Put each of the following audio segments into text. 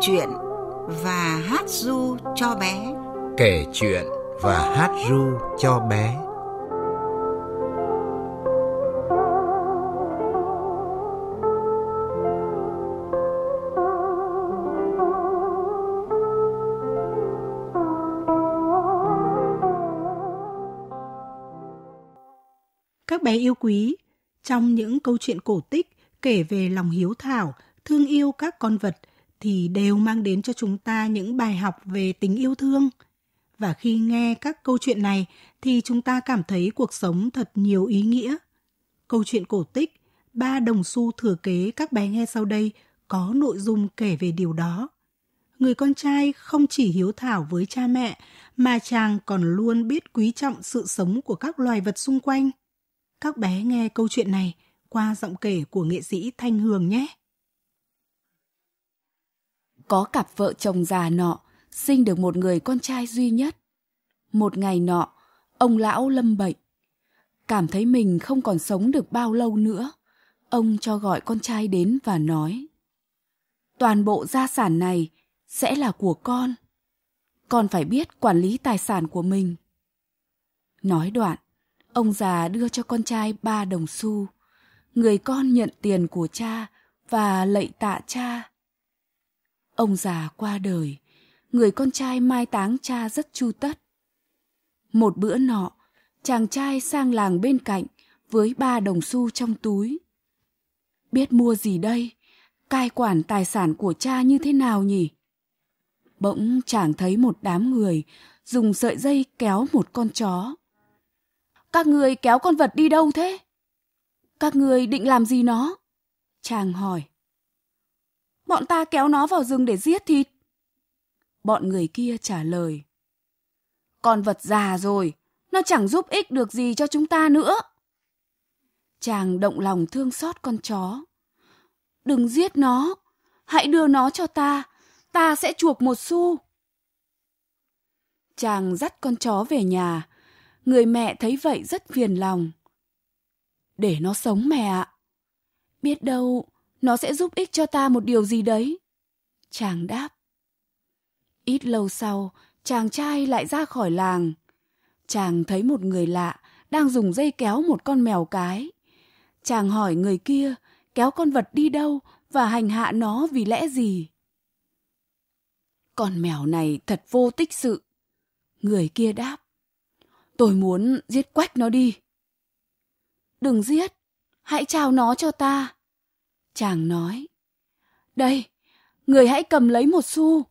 kể chuyện và hát ru cho bé. Kể chuyện và hát ru cho bé. Các bé yêu quý, trong những câu chuyện cổ tích kể về lòng hiếu thảo, thương yêu các con vật thì đều mang đến cho chúng ta những bài học về tình yêu thương. Và khi nghe các câu chuyện này thì chúng ta cảm thấy cuộc sống thật nhiều ý nghĩa. Câu chuyện cổ tích, Ba đồng xu thừa kế các bé nghe sau đây có nội dung kể về điều đó. Người con trai không chỉ hiếu thảo với cha mẹ, mà chàng còn luôn biết quý trọng sự sống của các loài vật xung quanh. Các bé nghe câu chuyện này qua giọng kể của nghệ sĩ Thanh Hường nhé. Có cặp vợ chồng già nọ sinh được một người con trai duy nhất. Một ngày nọ, ông lão lâm bệnh. Cảm thấy mình không còn sống được bao lâu nữa, ông cho gọi con trai đến và nói Toàn bộ gia sản này sẽ là của con. Con phải biết quản lý tài sản của mình. Nói đoạn, ông già đưa cho con trai ba đồng xu. Người con nhận tiền của cha và lạy tạ cha. Ông già qua đời, người con trai mai táng cha rất chu tất. Một bữa nọ, chàng trai sang làng bên cạnh với ba đồng xu trong túi. Biết mua gì đây? Cai quản tài sản của cha như thế nào nhỉ? Bỗng chàng thấy một đám người dùng sợi dây kéo một con chó. Các người kéo con vật đi đâu thế? Các người định làm gì nó? Chàng hỏi. Bọn ta kéo nó vào rừng để giết thịt. Bọn người kia trả lời. Con vật già rồi, nó chẳng giúp ích được gì cho chúng ta nữa. Chàng động lòng thương xót con chó. Đừng giết nó, hãy đưa nó cho ta, ta sẽ chuộc một xu. Chàng dắt con chó về nhà, người mẹ thấy vậy rất phiền lòng. Để nó sống mẹ ạ. Biết đâu, nó sẽ giúp ích cho ta một điều gì đấy. Chàng đáp. Ít lâu sau, chàng trai lại ra khỏi làng. Chàng thấy một người lạ đang dùng dây kéo một con mèo cái. Chàng hỏi người kia kéo con vật đi đâu và hành hạ nó vì lẽ gì. Con mèo này thật vô tích sự. Người kia đáp. Tôi muốn giết quách nó đi. Đừng giết, hãy trao nó cho ta. Chàng nói. Đây, người hãy cầm lấy một xu.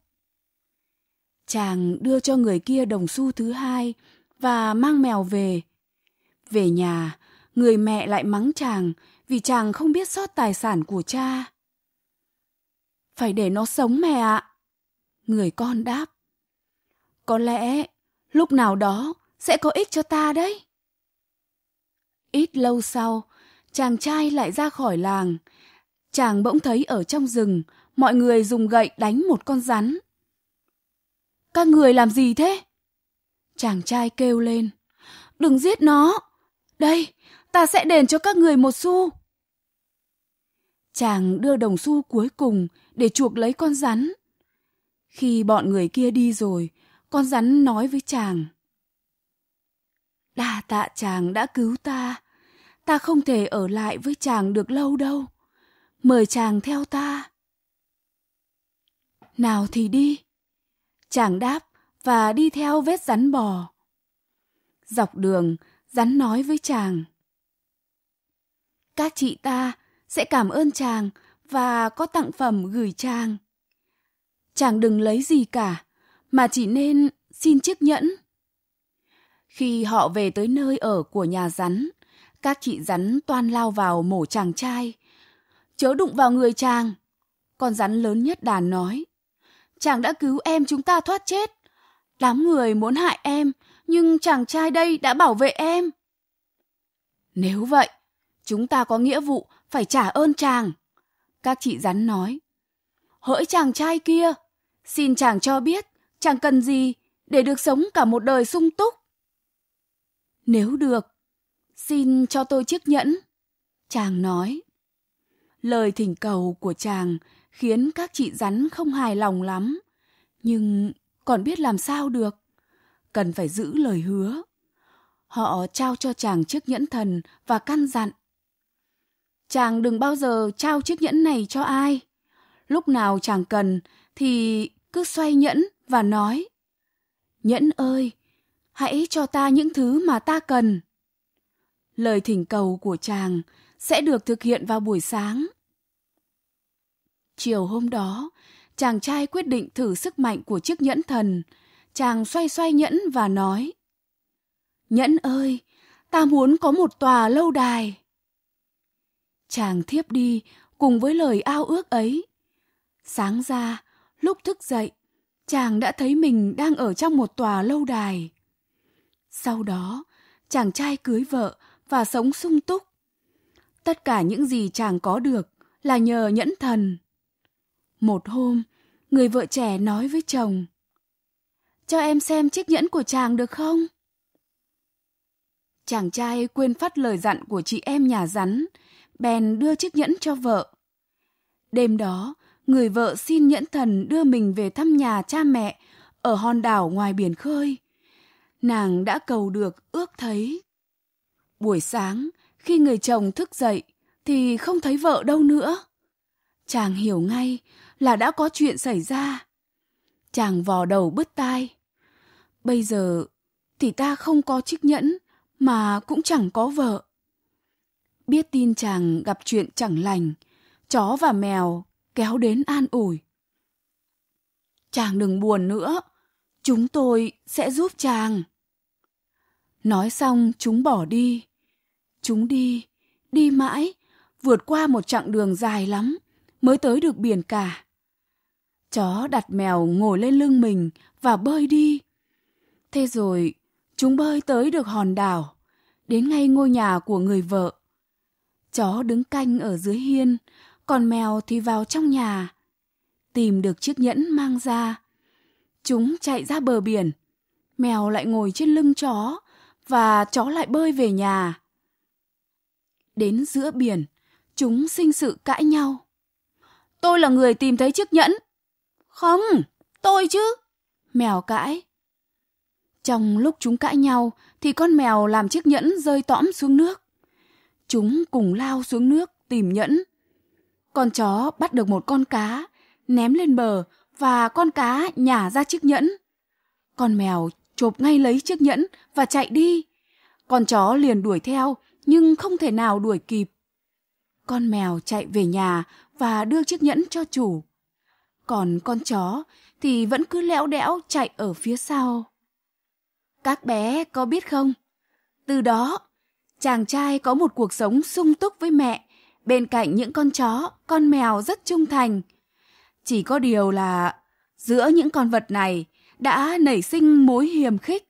Chàng đưa cho người kia đồng xu thứ hai và mang mèo về. Về nhà, người mẹ lại mắng chàng vì chàng không biết sót tài sản của cha. Phải để nó sống mẹ ạ. Người con đáp. Có lẽ lúc nào đó sẽ có ích cho ta đấy. Ít lâu sau, chàng trai lại ra khỏi làng. Chàng bỗng thấy ở trong rừng, mọi người dùng gậy đánh một con rắn. Các người làm gì thế? Chàng trai kêu lên. Đừng giết nó. Đây, ta sẽ đền cho các người một xu. Chàng đưa đồng xu cuối cùng để chuộc lấy con rắn. Khi bọn người kia đi rồi, con rắn nói với chàng. Đà tạ chàng đã cứu ta. Ta không thể ở lại với chàng được lâu đâu. Mời chàng theo ta. Nào thì đi. Chàng đáp và đi theo vết rắn bò. Dọc đường, rắn nói với chàng. Các chị ta sẽ cảm ơn chàng và có tặng phẩm gửi chàng. Chàng đừng lấy gì cả, mà chỉ nên xin chiếc nhẫn. Khi họ về tới nơi ở của nhà rắn, các chị rắn toan lao vào mổ chàng trai. Chớ đụng vào người chàng. Con rắn lớn nhất đàn nói. Chàng đã cứu em chúng ta thoát chết. Đám người muốn hại em, nhưng chàng trai đây đã bảo vệ em. Nếu vậy, chúng ta có nghĩa vụ phải trả ơn chàng. Các chị rắn nói. Hỡi chàng trai kia, xin chàng cho biết chàng cần gì để được sống cả một đời sung túc. Nếu được, xin cho tôi chiếc nhẫn. Chàng nói. Lời thỉnh cầu của chàng khiến các chị rắn không hài lòng lắm. Nhưng còn biết làm sao được. Cần phải giữ lời hứa. Họ trao cho chàng chiếc nhẫn thần và căn dặn. Chàng đừng bao giờ trao chiếc nhẫn này cho ai. Lúc nào chàng cần thì cứ xoay nhẫn và nói. Nhẫn ơi, hãy cho ta những thứ mà ta cần. Lời thỉnh cầu của chàng sẽ được thực hiện vào buổi sáng. Chiều hôm đó, chàng trai quyết định thử sức mạnh của chiếc nhẫn thần. Chàng xoay xoay nhẫn và nói. Nhẫn ơi, ta muốn có một tòa lâu đài. Chàng thiếp đi cùng với lời ao ước ấy. Sáng ra, lúc thức dậy, chàng đã thấy mình đang ở trong một tòa lâu đài. Sau đó, chàng trai cưới vợ và sống sung túc. Tất cả những gì chàng có được là nhờ nhẫn thần. Một hôm, người vợ trẻ nói với chồng. Cho em xem chiếc nhẫn của chàng được không? Chàng trai quên phát lời dặn của chị em nhà rắn, bèn đưa chiếc nhẫn cho vợ. Đêm đó, người vợ xin nhẫn thần đưa mình về thăm nhà cha mẹ ở hòn đảo ngoài biển khơi. Nàng đã cầu được ước thấy. Buổi sáng, khi người chồng thức dậy thì không thấy vợ đâu nữa. Chàng hiểu ngay là đã có chuyện xảy ra. Chàng vò đầu bứt tai. Bây giờ thì ta không có chiếc nhẫn mà cũng chẳng có vợ. Biết tin chàng gặp chuyện chẳng lành, chó và mèo kéo đến an ủi. Chàng đừng buồn nữa, chúng tôi sẽ giúp chàng. Nói xong chúng bỏ đi. Chúng đi, đi mãi, vượt qua một chặng đường dài lắm, mới tới được biển cả. Chó đặt mèo ngồi lên lưng mình và bơi đi. Thế rồi, chúng bơi tới được hòn đảo, đến ngay ngôi nhà của người vợ. Chó đứng canh ở dưới hiên, còn mèo thì vào trong nhà. Tìm được chiếc nhẫn mang ra. Chúng chạy ra bờ biển. Mèo lại ngồi trên lưng chó và chó lại bơi về nhà. Đến giữa biển, chúng sinh sự cãi nhau. Tôi là người tìm thấy chiếc nhẫn. Không, tôi chứ. Mèo cãi. Trong lúc chúng cãi nhau thì con mèo làm chiếc nhẫn rơi tõm xuống nước. Chúng cùng lao xuống nước tìm nhẫn. Con chó bắt được một con cá, ném lên bờ và con cá nhả ra chiếc nhẫn. Con mèo chộp ngay lấy chiếc nhẫn và chạy đi. Con chó liền đuổi theo nhưng không thể nào đuổi kịp. Con mèo chạy về nhà và đưa chiếc nhẫn cho chủ. Còn con chó thì vẫn cứ lẽo đẽo chạy ở phía sau. Các bé có biết không? Từ đó, chàng trai có một cuộc sống sung túc với mẹ, bên cạnh những con chó, con mèo rất trung thành. Chỉ có điều là giữa những con vật này đã nảy sinh mối hiềm khích.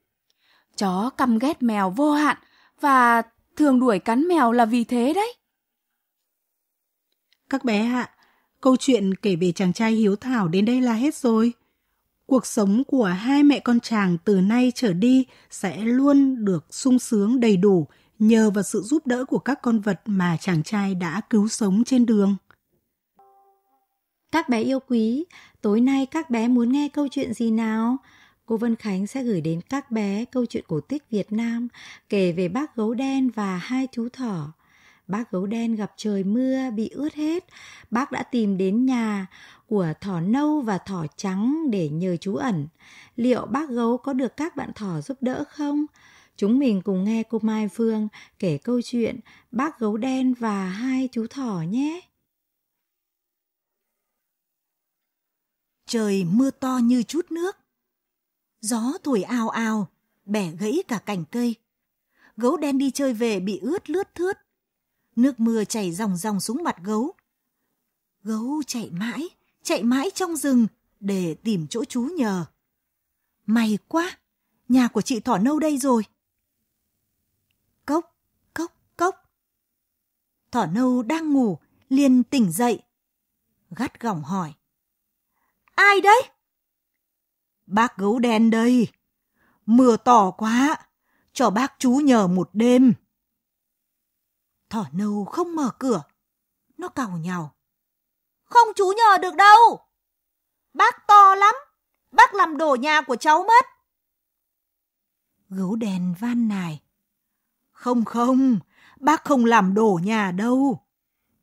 Chó căm ghét mèo vô hạn và thường đuổi cắn mèo là vì thế đấy. Các bé ạ, câu chuyện kể về chàng trai hiếu thảo đến đây là hết rồi. Cuộc sống của hai mẹ con chàng từ nay trở đi sẽ luôn được sung sướng đầy đủ nhờ vào sự giúp đỡ của các con vật mà chàng trai đã cứu sống trên đường. Các bé yêu quý, tối nay các bé muốn nghe câu chuyện gì nào? Cô Vân Khánh sẽ gửi đến các bé câu chuyện cổ tích Việt Nam, kể về bác gấu đen và hai chú thỏ. Bác gấu đen gặp trời mưa bị ướt hết. Bác đã tìm đến nhà của thỏ nâu và thỏ trắng để nhờ chú ẩn. Liệu bác gấu có được các bạn thỏ giúp đỡ không? Chúng mình cùng nghe cô Mai Phương kể câu chuyện bác gấu đen và hai chú thỏ nhé. Trời mưa to như chút nước. Gió thổi ao ao, bẻ gãy cả cành cây. Gấu đen đi chơi về bị ướt lướt thướt. Nước mưa chảy ròng ròng xuống mặt gấu. Gấu chạy mãi, chạy mãi trong rừng để tìm chỗ trú nhờ. May quá, nhà của chị thỏ nâu đây rồi. Cốc, cốc, cốc. Thỏ nâu đang ngủ, liền tỉnh dậy. Gắt gỏng hỏi. Ai đấy? Bác gấu đen đây. Mưa to quá, cho bác chú nhờ một đêm. Thỏ nâu không mở cửa, nó cào nhào. Không chú nhờ được đâu. Bác to lắm, bác làm đổ nhà của cháu mất. Gấu đen van nài. Không không, bác không làm đổ nhà đâu.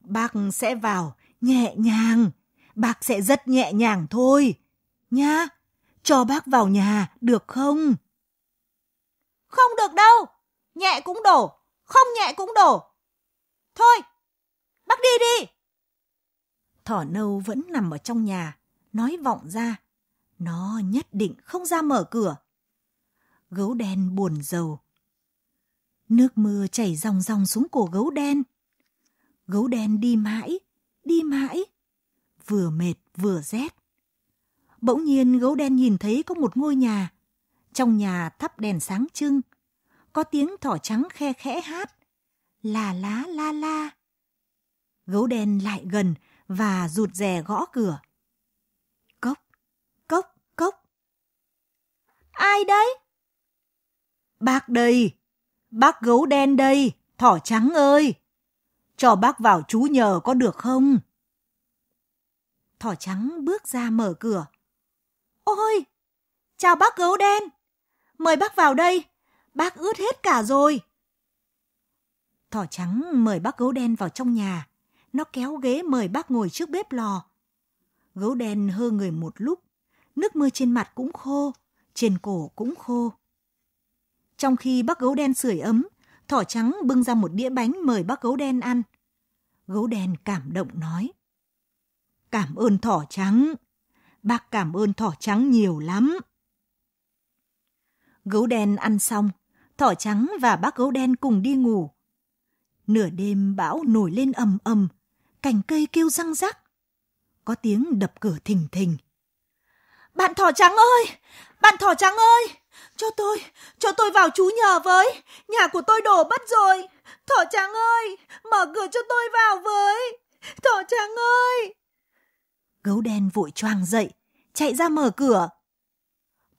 Bác sẽ vào nhẹ nhàng, bác sẽ rất nhẹ nhàng thôi. Nha, cho bác vào nhà được không? Không được đâu, nhẹ cũng đổ, không nhẹ cũng đổ. Thôi, bác đi đi. Thỏ nâu vẫn nằm ở trong nhà, nói vọng ra. Nó nhất định không ra mở cửa. Gấu đen buồn rầu. Nước mưa chảy ròng ròng xuống cổ gấu đen. Gấu đen đi mãi, đi mãi. Vừa mệt vừa rét. Bỗng nhiên gấu đen nhìn thấy có một ngôi nhà. Trong nhà thắp đèn sáng trưng. Có tiếng thỏ trắng khe khẽ hát. Là lá la la. Gấu đen lại gần và rụt rè gõ cửa. Cốc, cốc, cốc. Ai đấy? Bác đây, bác gấu đen đây, thỏ trắng ơi. Cho bác vào chú nhờ có được không? Thỏ trắng bước ra mở cửa. Ôi, chào bác gấu đen. Mời bác vào đây, bác ướt hết cả rồi. Thỏ trắng mời bác gấu đen vào trong nhà. Nó kéo ghế mời bác ngồi trước bếp lò. Gấu đen hơ người một lúc, nước mưa trên mặt cũng khô, trên cổ cũng khô. Trong khi bác gấu đen sưởi ấm, thỏ trắng bưng ra một đĩa bánh mời bác gấu đen ăn. Gấu đen cảm động nói. Cảm ơn thỏ trắng. Bác cảm ơn thỏ trắng nhiều lắm. Gấu đen ăn xong, thỏ trắng và bác gấu đen cùng đi ngủ. Nửa đêm bão nổi lên ầm ầm, cành cây kêu răng rắc. Có tiếng đập cửa thình thình. Bạn thỏ trắng ơi! Bạn thỏ trắng ơi! Cho tôi, cho tôi vào chú nhờ với. Nhà của tôi đổ mất rồi. Thỏ trắng ơi, mở cửa cho tôi vào với. Thỏ trắng ơi! Gấu đen vội choàng dậy, chạy ra mở cửa.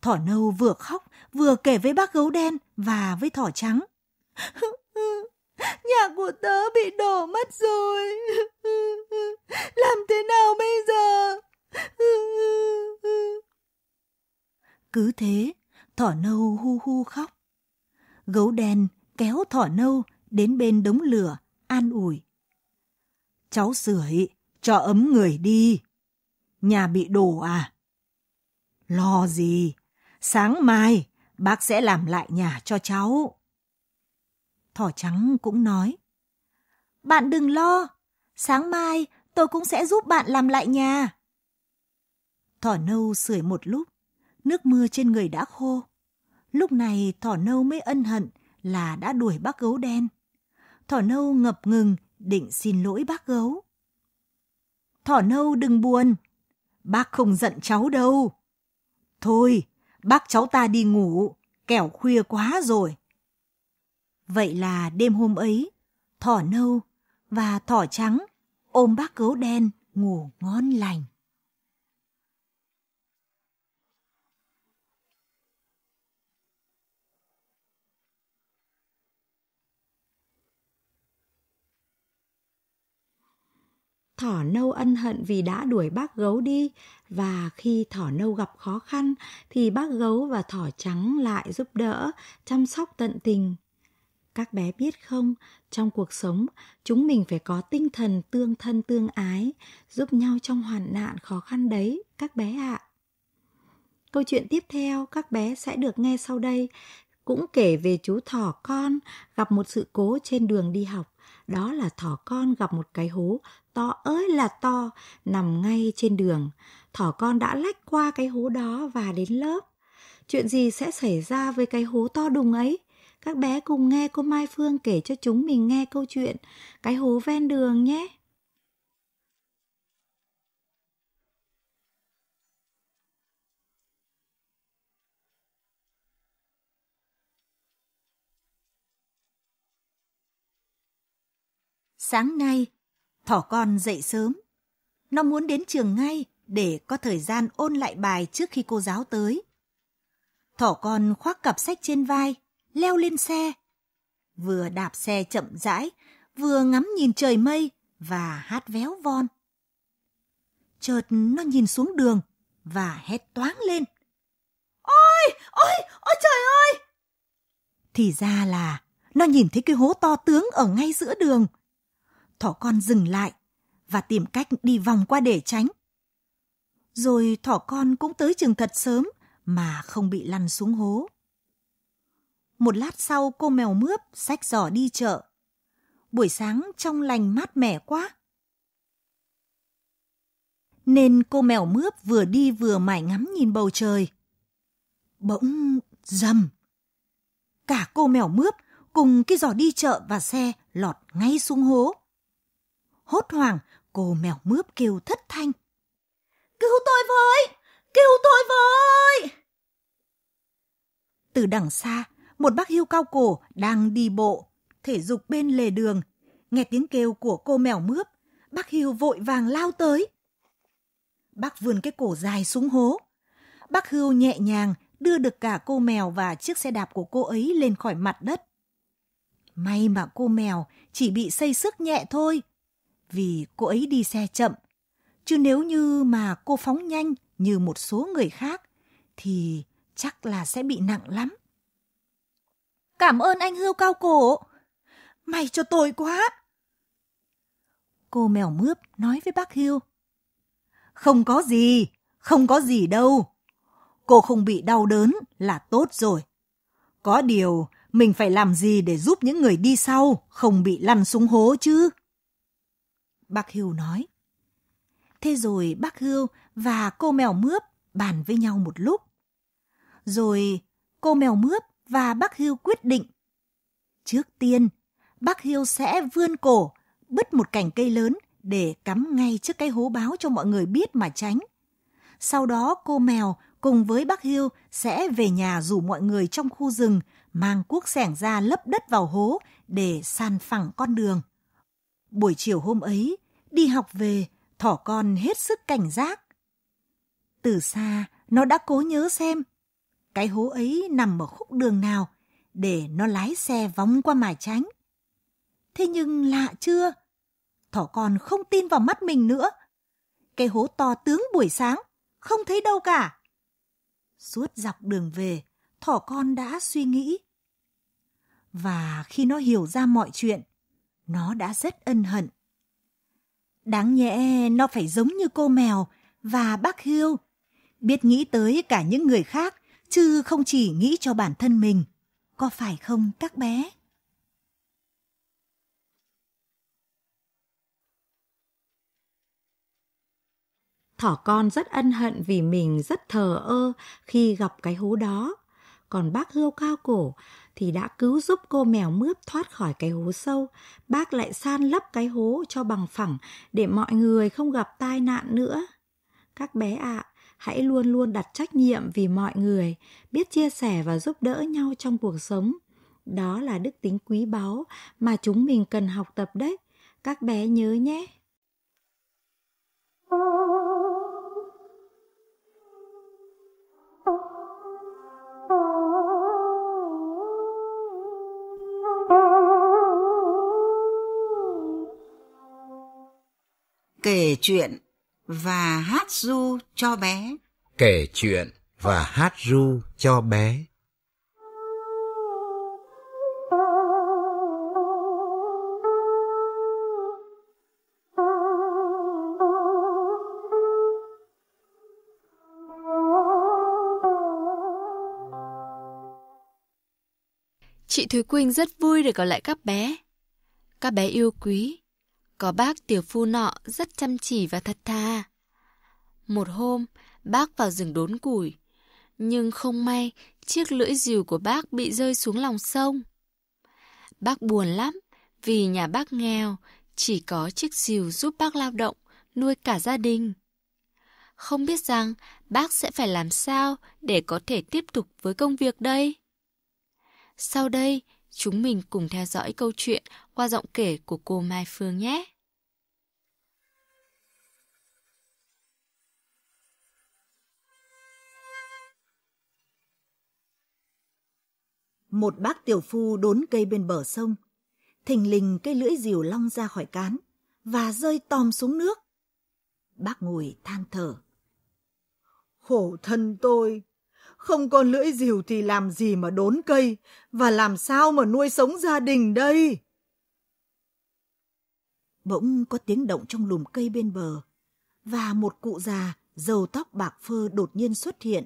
Thỏ nâu vừa khóc, vừa kể với bác gấu đen và với thỏ trắng. Nhà của tớ bị đổ mất rồi. Làm thế nào bây giờ? Cứ thế, thỏ nâu hu hu khóc. Gấu đen kéo thỏ nâu đến bên đống lửa, an ủi. Cháu sưởi, cho ấm người đi. Nhà bị đổ à? Lo gì? Sáng mai, bác sẽ làm lại nhà cho cháu. Thỏ trắng cũng nói. Bạn đừng lo, sáng mai tôi cũng sẽ giúp bạn làm lại nhà. Thỏ nâu sưởi một lúc, nước mưa trên người đã khô. Lúc này thỏ nâu mới ân hận là đã đuổi bác gấu đen. Thỏ nâu ngập ngừng định xin lỗi bác gấu. Thỏ nâu đừng buồn, bác không giận cháu đâu. Thôi, bác cháu ta đi ngủ, kẻo khuya quá rồi. Vậy là đêm hôm ấy, thỏ nâu và thỏ trắng ôm bác gấu đen ngủ ngon lành. Thỏ nâu ân hận vì đã đuổi bác gấu đi và khi thỏ nâu gặp khó khăn thì bác gấu và thỏ trắng lại giúp đỡ, chăm sóc tận tình. Các bé biết không, trong cuộc sống chúng mình phải có tinh thần tương thân tương ái, giúp nhau trong hoàn nạn khó khăn đấy, các bé ạ. Câu chuyện tiếp theo các bé sẽ được nghe sau đây cũng kể về chú thỏ con gặp một sự cố trên đường đi học. Đó là thỏ con gặp một cái hố to ơi là to nằm ngay trên đường. Thỏ con đã lách qua cái hố đó và đến lớp. Chuyện gì sẽ xảy ra với cái hố to đùng ấy? Các bé cùng nghe cô Mai Phương kể cho chúng mình nghe câu chuyện Cái hố ven đường nhé. Sáng nay, thỏ con dậy sớm. Nó muốn đến trường ngay để có thời gian ôn lại bài trước khi cô giáo tới. Thỏ con khoác cặp sách trên vai, leo lên xe. Vừa đạp xe chậm rãi, vừa ngắm nhìn trời mây và hát véo von. Chợt nó nhìn xuống đường và hét toáng lên. Ôi, ôi, ôi trời ơi! Thì ra là nó nhìn thấy cái hố to tướng ở ngay giữa đường. Thỏ con dừng lại và tìm cách đi vòng qua để tránh. Rồi thỏ con cũng tới trường thật sớm mà không bị lăn xuống hố. Một lát sau, cô mèo mướp xách giỏ đi chợ. Buổi sáng trong lành mát mẻ quá. Nên cô mèo mướp vừa đi vừa mải ngắm nhìn bầu trời. Bỗng dầm. Cả cô mèo mướp cùng cái giỏ đi chợ và xe lọt ngay xuống hố. Hốt hoảng, cô mèo mướp kêu thất thanh. Cứu tôi với! Cứu tôi với! Từ đằng xa, một bác hưu cao cổ đang đi bộ, thể dục bên lề đường. Nghe tiếng kêu của cô mèo mướp, bác hưu vội vàng lao tới. Bác vươn cái cổ dài xuống hố. Bác hưu nhẹ nhàng đưa được cả cô mèo và chiếc xe đạp của cô ấy lên khỏi mặt đất. May mà cô mèo chỉ bị xây sức nhẹ thôi, vì cô ấy đi xe chậm. Chứ nếu như mà cô phóng nhanh như một số người khác, thì chắc là sẽ bị nặng lắm. Cảm ơn anh hươu cao cổ. May cho tôi quá. Cô mèo mướp nói với bác hươu. Không có gì, không có gì đâu. Cô không bị đau đớn là tốt rồi. Có điều, mình phải làm gì để giúp những người đi sau không bị lăn xuống hố chứ? Bác Hưu nói. Thế rồi bác Hưu và cô mèo mướp bàn với nhau một lúc. Rồi cô mèo mướp và bác Hưu quyết định. Trước tiên, bác Hưu sẽ vươn cổ, bứt một cành cây lớn để cắm ngay trước cái hố báo cho mọi người biết mà tránh. Sau đó cô mèo cùng với bác Hưu sẽ về nhà rủ mọi người trong khu rừng mang cuốc sẻng ra lấp đất vào hố để san phẳng con đường. Buổi chiều hôm ấy, đi học về, thỏ con hết sức cảnh giác. Từ xa, nó đã cố nhớ xem cái hố ấy nằm ở khúc đường nào để nó lái xe vòng qua mà tránh. Thế nhưng lạ chưa? Thỏ con không tin vào mắt mình nữa. Cái hố to tướng buổi sáng, không thấy đâu cả. Suốt dọc đường về, thỏ con đã suy nghĩ. Và khi nó hiểu ra mọi chuyện, nó đã rất ân hận. Đáng nhẽ nó phải giống như cô mèo và bác Hiêu, biết nghĩ tới cả những người khác chứ không chỉ nghĩ cho bản thân mình. Có phải không các bé? Thỏ con rất ân hận vì mình rất thờ ơ khi gặp cái hố đó. Còn bác hươu cao cổ thì đã cứu giúp cô mèo mướp thoát khỏi cái hố sâu. Bác lại san lấp cái hố cho bằng phẳng để mọi người không gặp tai nạn nữa. Các bé ạ, à, hãy luôn luôn đặt trách nhiệm vì mọi người, biết chia sẻ và giúp đỡ nhau trong cuộc sống. Đó là đức tính quý báu mà chúng mình cần học tập đấy. Các bé nhớ nhé. Kể chuyện và hát ru cho bé. Kể chuyện và hát ru cho bé. Chị Thúy Quỳnh rất vui được gặp lại các bé. Các bé yêu quý. Có bác tiểu phu nọ rất chăm chỉ và thật thà. Một hôm, bác vào rừng đốn củi. Nhưng không may, chiếc lưỡi rìu của bác bị rơi xuống lòng sông. Bác buồn lắm, vì nhà bác nghèo, chỉ có chiếc rìu giúp bác lao động, nuôi cả gia đình. Không biết rằng bác sẽ phải làm sao để có thể tiếp tục với công việc đây? Sau đây, chúng mình cùng theo dõi câu chuyện qua giọng kể của cô Mai Phương nhé. Một bác tiểu phu đốn cây bên bờ sông. Thình lình cây lưỡi rìu long ra khỏi cán và rơi tòm xuống nước. Bác ngồi than thở. Khổ thân tôi, không còn lưỡi rìu thì làm gì mà đốn cây, và làm sao mà nuôi sống gia đình đây? Bỗng có tiếng động trong lùm cây bên bờ, và một cụ già, dầu tóc bạc phơ đột nhiên xuất hiện.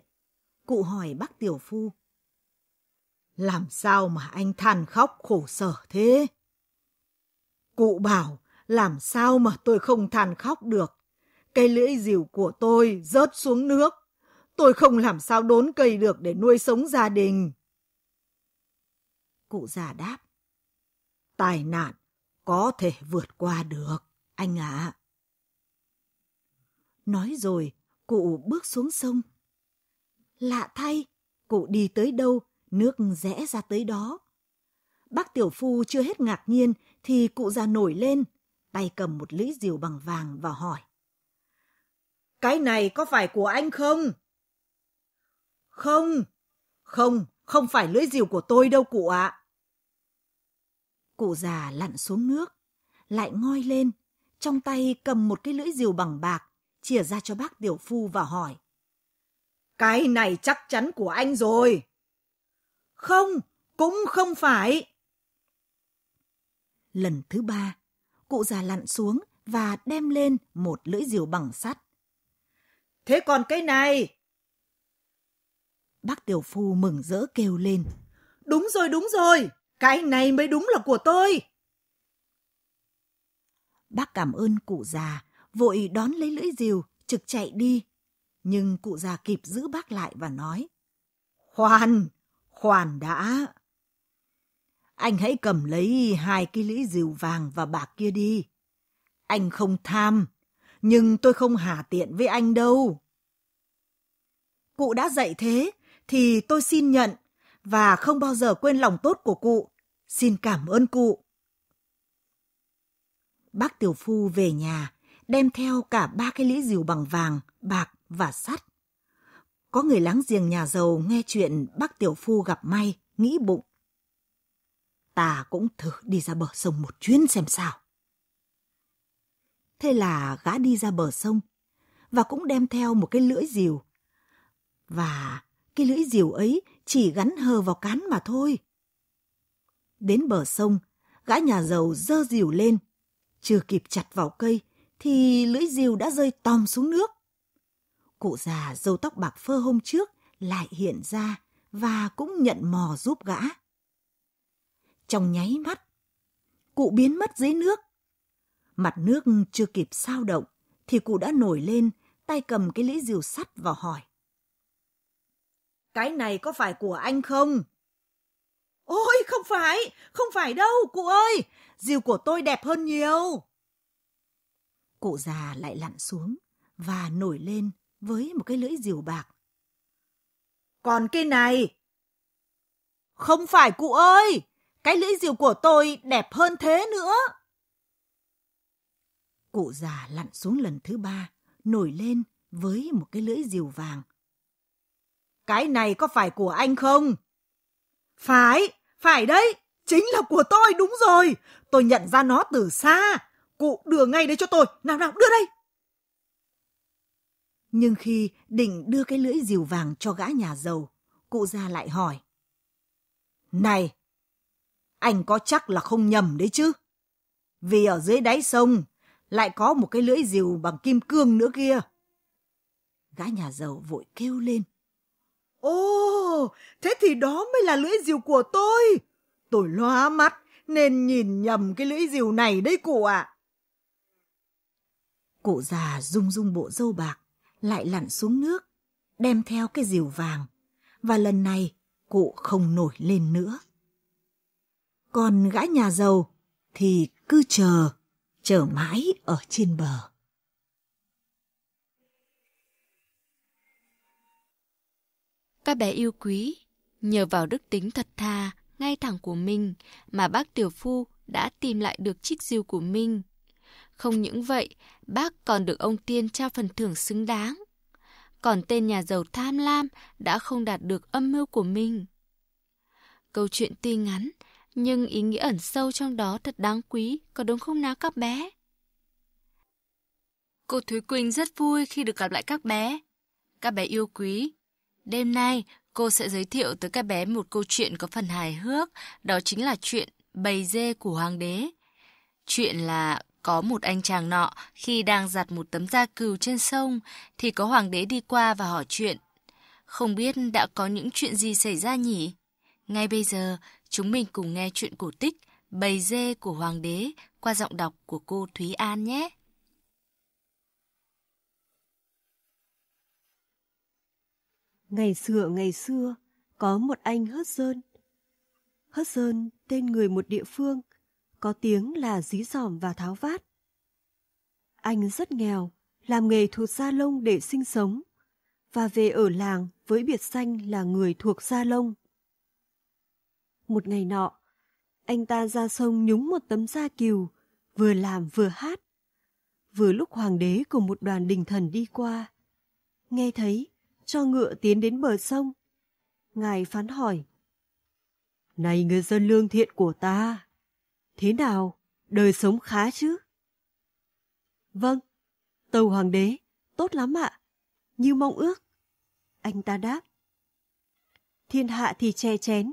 Cụ hỏi bác tiểu phu. Làm sao mà anh than khóc khổ sở thế? Cụ bảo, làm sao mà tôi không than khóc được? Cây lưỡi rìu của tôi rớt xuống nước. Tôi không làm sao đốn cây được để nuôi sống gia đình. Cụ già đáp. Tai nạn có thể vượt qua được, anh ạ. À. Nói rồi, cụ bước xuống sông. Lạ thay, cụ đi tới đâu, nước rẽ ra tới đó. Bác tiểu phu chưa hết ngạc nhiên thì cụ già nổi lên, tay cầm một lưỡi diều bằng vàng và hỏi. Cái này có phải của anh không? Không, không, không phải lưỡi diều của tôi đâu cụ ạ. Cụ già lặn xuống nước, lại ngoi lên, trong tay cầm một cái lưỡi diều bằng bạc, chìa ra cho bác tiểu phu và hỏi. Cái này chắc chắn của anh rồi. Không, cũng không phải. Lần thứ ba, cụ già lặn xuống và đem lên một lưỡi diều bằng sắt. Thế còn cái này? Bác tiểu phu mừng rỡ kêu lên. Đúng rồi, đúng rồi, cái này mới đúng là của tôi. Bác cảm ơn cụ già, vội đón lấy lưỡi diều, trực chạy đi. Nhưng cụ già kịp giữ bác lại và nói. Khoan, khoan đã. Anh hãy cầm lấy hai cái lưỡi diều vàng và bạc kia đi. Anh không tham, nhưng tôi không hà tiện với anh đâu. Cụ đã dạy thế, thì tôi xin nhận và không bao giờ quên lòng tốt của cụ. Xin cảm ơn cụ. Bác tiểu phu về nhà, đem theo cả ba cái lĩ rìu bằng vàng, bạc và sắt. Có người láng giềng nhà giàu nghe chuyện bác tiểu phu gặp may, nghĩ bụng. Ta cũng thử đi ra bờ sông một chuyến xem sao. Thế là gã đi ra bờ sông và cũng đem theo một cái lưỡi rìu. Và cái lưỡi diều ấy chỉ gắn hờ vào cán mà thôi. Đến bờ sông, gã nhà giàu dơ diều lên. Chưa kịp chặt vào cây, thì lưỡi diều đã rơi tòm xuống nước. Cụ già râu tóc bạc phơ hôm trước lại hiện ra và cũng nhận mò giúp gã. Trong nháy mắt, cụ biến mất dưới nước. Mặt nước chưa kịp sao động, thì cụ đã nổi lên, tay cầm cái lưỡi diều sắt và hỏi. Cái này có phải của anh không? Ôi, không phải, không phải đâu, cụ ơi, rìu của tôi đẹp hơn nhiều. Cụ già lại lặn xuống và nổi lên với một cái lưỡi rìu bạc. Còn cái này? Không phải cụ ơi, cái lưỡi rìu của tôi đẹp hơn thế nữa. Cụ già lặn xuống lần thứ ba, nổi lên với một cái lưỡi rìu vàng. Cái này có phải của anh không? Phải, phải đấy, chính là của tôi, đúng rồi. Tôi nhận ra nó từ xa. Cụ đưa ngay đấy cho tôi, nào nào, đưa đây. Nhưng khi định đưa cái lưỡi dìu vàng cho gã nhà giàu, cụ già lại hỏi. Này, anh có chắc là không nhầm đấy chứ? Vì ở dưới đáy sông lại có một cái lưỡi dìu bằng kim cương nữa kia. Gã nhà giàu vội kêu lên. Ồ, thế thì đó mới là lưỡi diều của tôi. Tôi loa mắt nên nhìn nhầm cái lưỡi diều này đấy cụ ạ. À. Cụ già rung rung bộ râu bạc, lại lặn xuống nước, đem theo cái diều vàng. Và lần này, cụ không nổi lên nữa. Còn gã nhà giàu thì cứ chờ, chờ mãi ở trên bờ. Các bé yêu quý, nhờ vào đức tính thật thà, ngay thẳng của mình mà bác Tiểu Phu đã tìm lại được chiếc diêu của mình. Không những vậy, bác còn được ông Tiên trao phần thưởng xứng đáng. Còn tên nhà giàu tham lam đã không đạt được âm mưu của mình. Câu chuyện tuy ngắn, nhưng ý nghĩa ẩn sâu trong đó thật đáng quý, có đúng không nào các bé? Cô Thúy Quỳnh rất vui khi được gặp lại các bé. Các bé yêu quý. Đêm nay, cô sẽ giới thiệu tới các bé một câu chuyện có phần hài hước, đó chính là chuyện Bầy dê của Hoàng đế. Chuyện là có một anh chàng nọ khi đang giặt một tấm da cừu trên sông thì có hoàng đế đi qua và hỏi chuyện. Không biết đã có những chuyện gì xảy ra nhỉ? Ngay bây giờ, chúng mình cùng nghe chuyện cổ tích Bầy dê của hoàng đế qua giọng đọc của cô Thúy An nhé. Ngày xưa ngày xưa, có một anh hớt sơn. Hớt sơn tên người một địa phương, có tiếng là dí dỏm và tháo vát. Anh rất nghèo, làm nghề thuộc Gia Lông để sinh sống, và về ở làng với biệt danh là người thuộc Gia Lông. Một ngày nọ, anh ta ra sông nhúng một tấm da cừu, vừa làm vừa hát. Vừa lúc hoàng đế cùng một đoàn đình thần đi qua, nghe thấy cho ngựa tiến đến bờ sông. Ngài phán hỏi. Này người dân lương thiện của ta, thế nào, đời sống khá chứ? Vâng, tàu hoàng đế, tốt lắm ạ, như mong ước. Anh ta đáp. Thiên hạ thì che chén,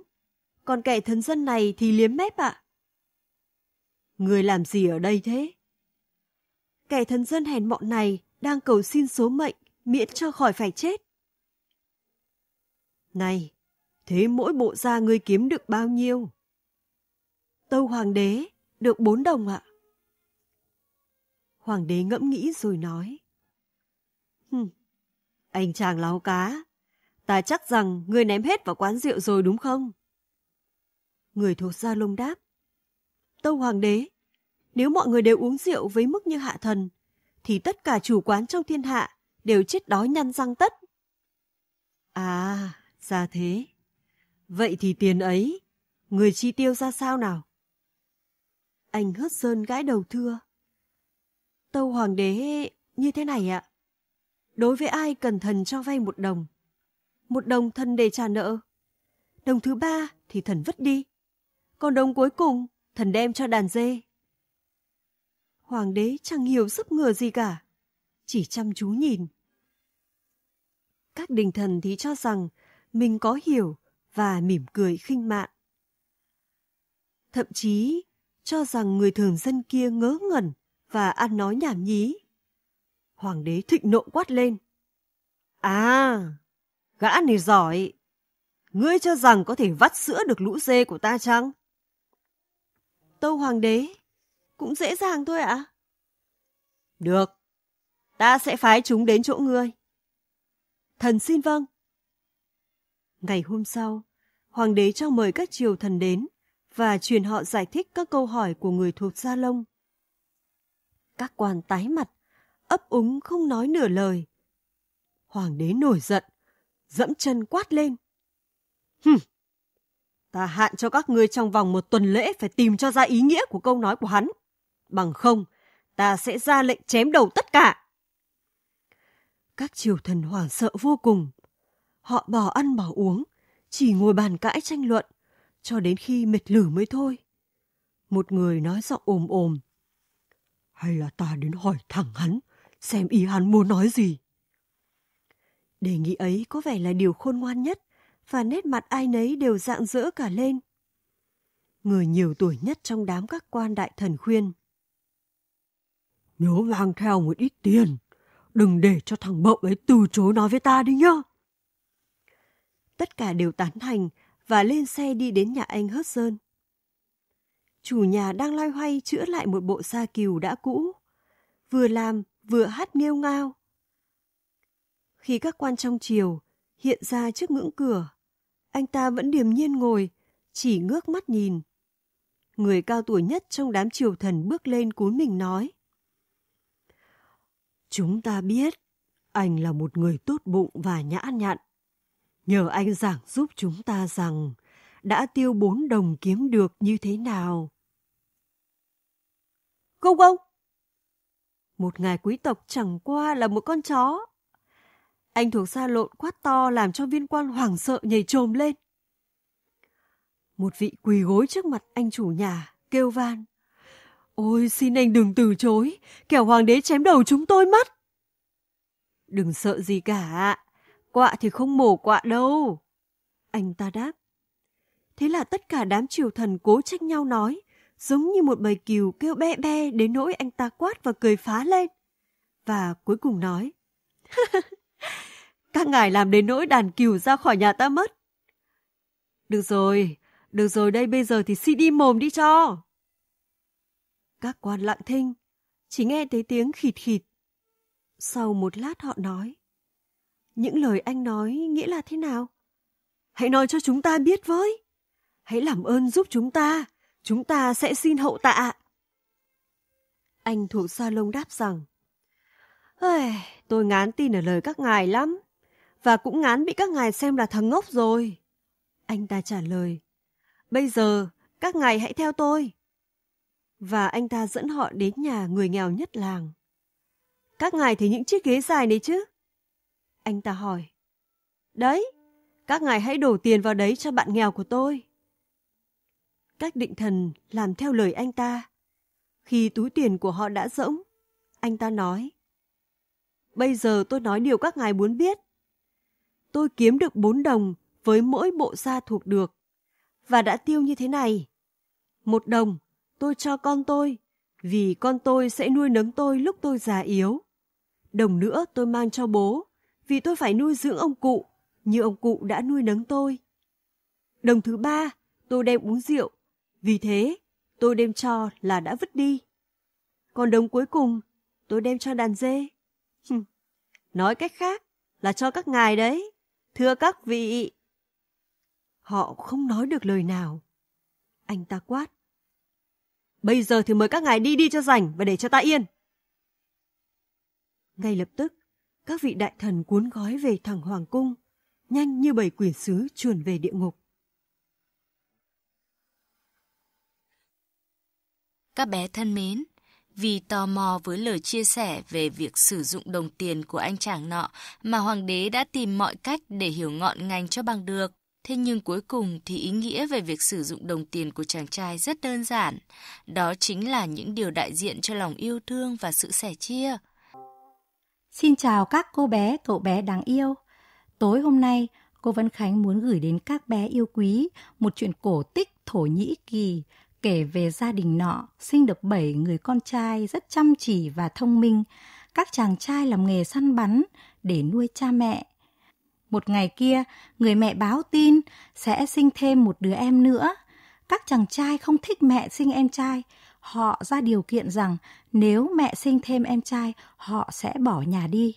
còn kẻ thần dân này thì liếm mép ạ. Người làm gì ở đây thế? Kẻ thần dân hèn mọn này đang cầu xin số mệnh miễn cho khỏi phải chết. Này, thế mỗi bộ da ngươi kiếm được bao nhiêu? Tâu hoàng đế, được bốn đồng ạ. Hoàng đế ngẫm nghĩ rồi nói. Hừm, anh chàng láo cá, ta chắc rằng ngươi ném hết vào quán rượu rồi đúng không? Người thuộc gia lông đáp. Tâu hoàng đế, nếu mọi người đều uống rượu với mức như hạ thần, thì tất cả chủ quán trong thiên hạ đều chết đói nhăn răng tất. À, ra thế. Vậy thì tiền ấy, người chi tiêu ra sao nào? Anh hớt sơn gãi đầu thưa. Tâu hoàng đế như thế này ạ. Đối với ai cần thần cho vay một đồng, một đồng thần để trả nợ. Đồng thứ ba thì thần vứt đi. Còn đồng cuối cùng, thần đem cho đàn dê. Hoàng đế chẳng hiểu sức ngừa gì cả, chỉ chăm chú nhìn. Các đình thần thì cho rằng mình có hiểu và mỉm cười khinh mạn. Thậm chí cho rằng người thường dân kia ngớ ngẩn và ăn nói nhảm nhí. Hoàng đế thịnh nộ quát lên. À, gã này giỏi. Ngươi cho rằng có thể vắt sữa được lũ dê của ta chăng? Tâu hoàng đế, cũng dễ dàng thôi ạ. Được, ta sẽ phái chúng đến chỗ ngươi. Thần xin vâng. Ngày hôm sau, hoàng đế cho mời các triều thần đến và truyền họ giải thích các câu hỏi của người thuộc Gia long. Các quan tái mặt, ấp úng không nói nửa lời. Hoàng đế nổi giận, dẫm chân quát lên. Hừm, ta hạn cho các ngươi trong vòng một tuần lễ phải tìm cho ra ý nghĩa của câu nói của hắn. Bằng không, ta sẽ ra lệnh chém đầu tất cả. Các triều thần hoảng sợ vô cùng. Họ bỏ ăn bỏ uống, chỉ ngồi bàn cãi tranh luận, cho đến khi mệt lử mới thôi. Một người nói giọng ồm ồm. Hay là ta đến hỏi thẳng hắn, xem ý hắn muốn nói gì. Đề nghị ấy có vẻ là điều khôn ngoan nhất, và nét mặt ai nấy đều dạng dỡ cả lên. Người nhiều tuổi nhất trong đám các quan đại thần khuyên. Nhớ mang theo một ít tiền, đừng để cho thằng bậu ấy từ chối nói với ta đi nhá. Tất cả đều tán thành và lên xe đi đến nhà anh Hớt Sơn. Chủ nhà đang loay hoay chữa lại một bộ sa cừu đã cũ, vừa làm vừa hát nghêu ngao. Khi các quan trong triều hiện ra trước ngưỡng cửa, anh ta vẫn điềm nhiên ngồi, chỉ ngước mắt nhìn. Người cao tuổi nhất trong đám triều thần bước lên cúi mình nói. Chúng ta biết anh là một người tốt bụng và nhã nhặn. Nhờ anh giảng giúp chúng ta rằng đã tiêu bốn đồng kiếm được như thế nào. Gâu gâu! Một ngài quý tộc chẳng qua là một con chó. Anh thuộc xa lộn quát to làm cho viên quan hoảng sợ nhảy trồm lên. Một vị quỳ gối trước mặt anh chủ nhà, kêu van. Ôi xin anh đừng từ chối, kẻo hoàng đế chém đầu chúng tôi mất. Đừng sợ gì cả, quạ thì không mổ quạ đâu. Anh ta đáp. Thế là tất cả đám triều thần cố trách nhau nói, giống như một bầy cừu kêu be be đến nỗi anh ta quát và cười phá lên. Và cuối cùng nói, các ngài làm đến nỗi đàn cừu ra khỏi nhà ta mất. Được rồi, được rồi đây bây giờ thì xin đi mồm đi cho. Các quan lặng thinh, chỉ nghe thấy tiếng khịt khịt. Sau một lát họ nói, những lời anh nói nghĩa là thế nào? Hãy nói cho chúng ta biết với. Hãy làm ơn giúp chúng ta, chúng ta sẽ xin hậu tạ. Anh thuộc sa lông đáp rằng, Ê, tôi ngán tin ở lời các ngài lắm, và cũng ngán bị các ngài xem là thằng ngốc rồi. Anh ta trả lời, bây giờ các ngài hãy theo tôi. Và anh ta dẫn họ đến nhà người nghèo nhất làng. Các ngài thấy những chiếc ghế dài này chứ? Anh ta hỏi. Đấy, các ngài hãy đổ tiền vào đấy cho bạn nghèo của tôi. Các định thần làm theo lời anh ta. Khi túi tiền của họ đã rỗng, anh ta nói. Bây giờ tôi nói điều các ngài muốn biết. Tôi kiếm được bốn đồng với mỗi bộ da thuộc được, và đã tiêu như thế này. Một đồng tôi cho con tôi, vì con tôi sẽ nuôi nấng tôi lúc tôi già yếu. Đồng nữa tôi mang cho bố, vì tôi phải nuôi dưỡng ông cụ, như ông cụ đã nuôi nấng tôi. Đồng thứ ba, tôi đem uống rượu, vì thế tôi đem cho là đã vứt đi. Còn đồng cuối cùng, tôi đem cho đàn dê. Nói cách khác là cho các ngài đấy, thưa các vị. Họ không nói được lời nào. Anh ta quát. Bây giờ thì mời các ngài đi đi cho rảnh và để cho ta yên. Ngay lập tức, các vị đại thần cuốn gói về thẳng hoàng cung, nhanh như bầy quỷ sứ chuồn về địa ngục. Các bé thân mến, vì tò mò với lời chia sẻ về việc sử dụng đồng tiền của anh chàng nọ mà hoàng đế đã tìm mọi cách để hiểu ngọn ngành cho bằng được. Thế nhưng cuối cùng thì ý nghĩa về việc sử dụng đồng tiền của chàng trai rất đơn giản. Đó chính là những điều đại diện cho lòng yêu thương và sự sẻ chia. Xin chào các cô bé, cậu bé đáng yêu. Tối hôm nay, cô Vân Khánh muốn gửi đến các bé yêu quý một chuyện cổ tích Thổ Nhĩ Kỳ kể về gia đình nọ sinh được 7 người con trai rất chăm chỉ và thông minh. Các chàng trai làm nghề săn bắn để nuôi cha mẹ. Một ngày kia, người mẹ báo tin sẽ sinh thêm một đứa em nữa. Các chàng trai không thích mẹ sinh em trai. Họ ra điều kiện rằng nếu mẹ sinh thêm em trai, họ sẽ bỏ nhà đi.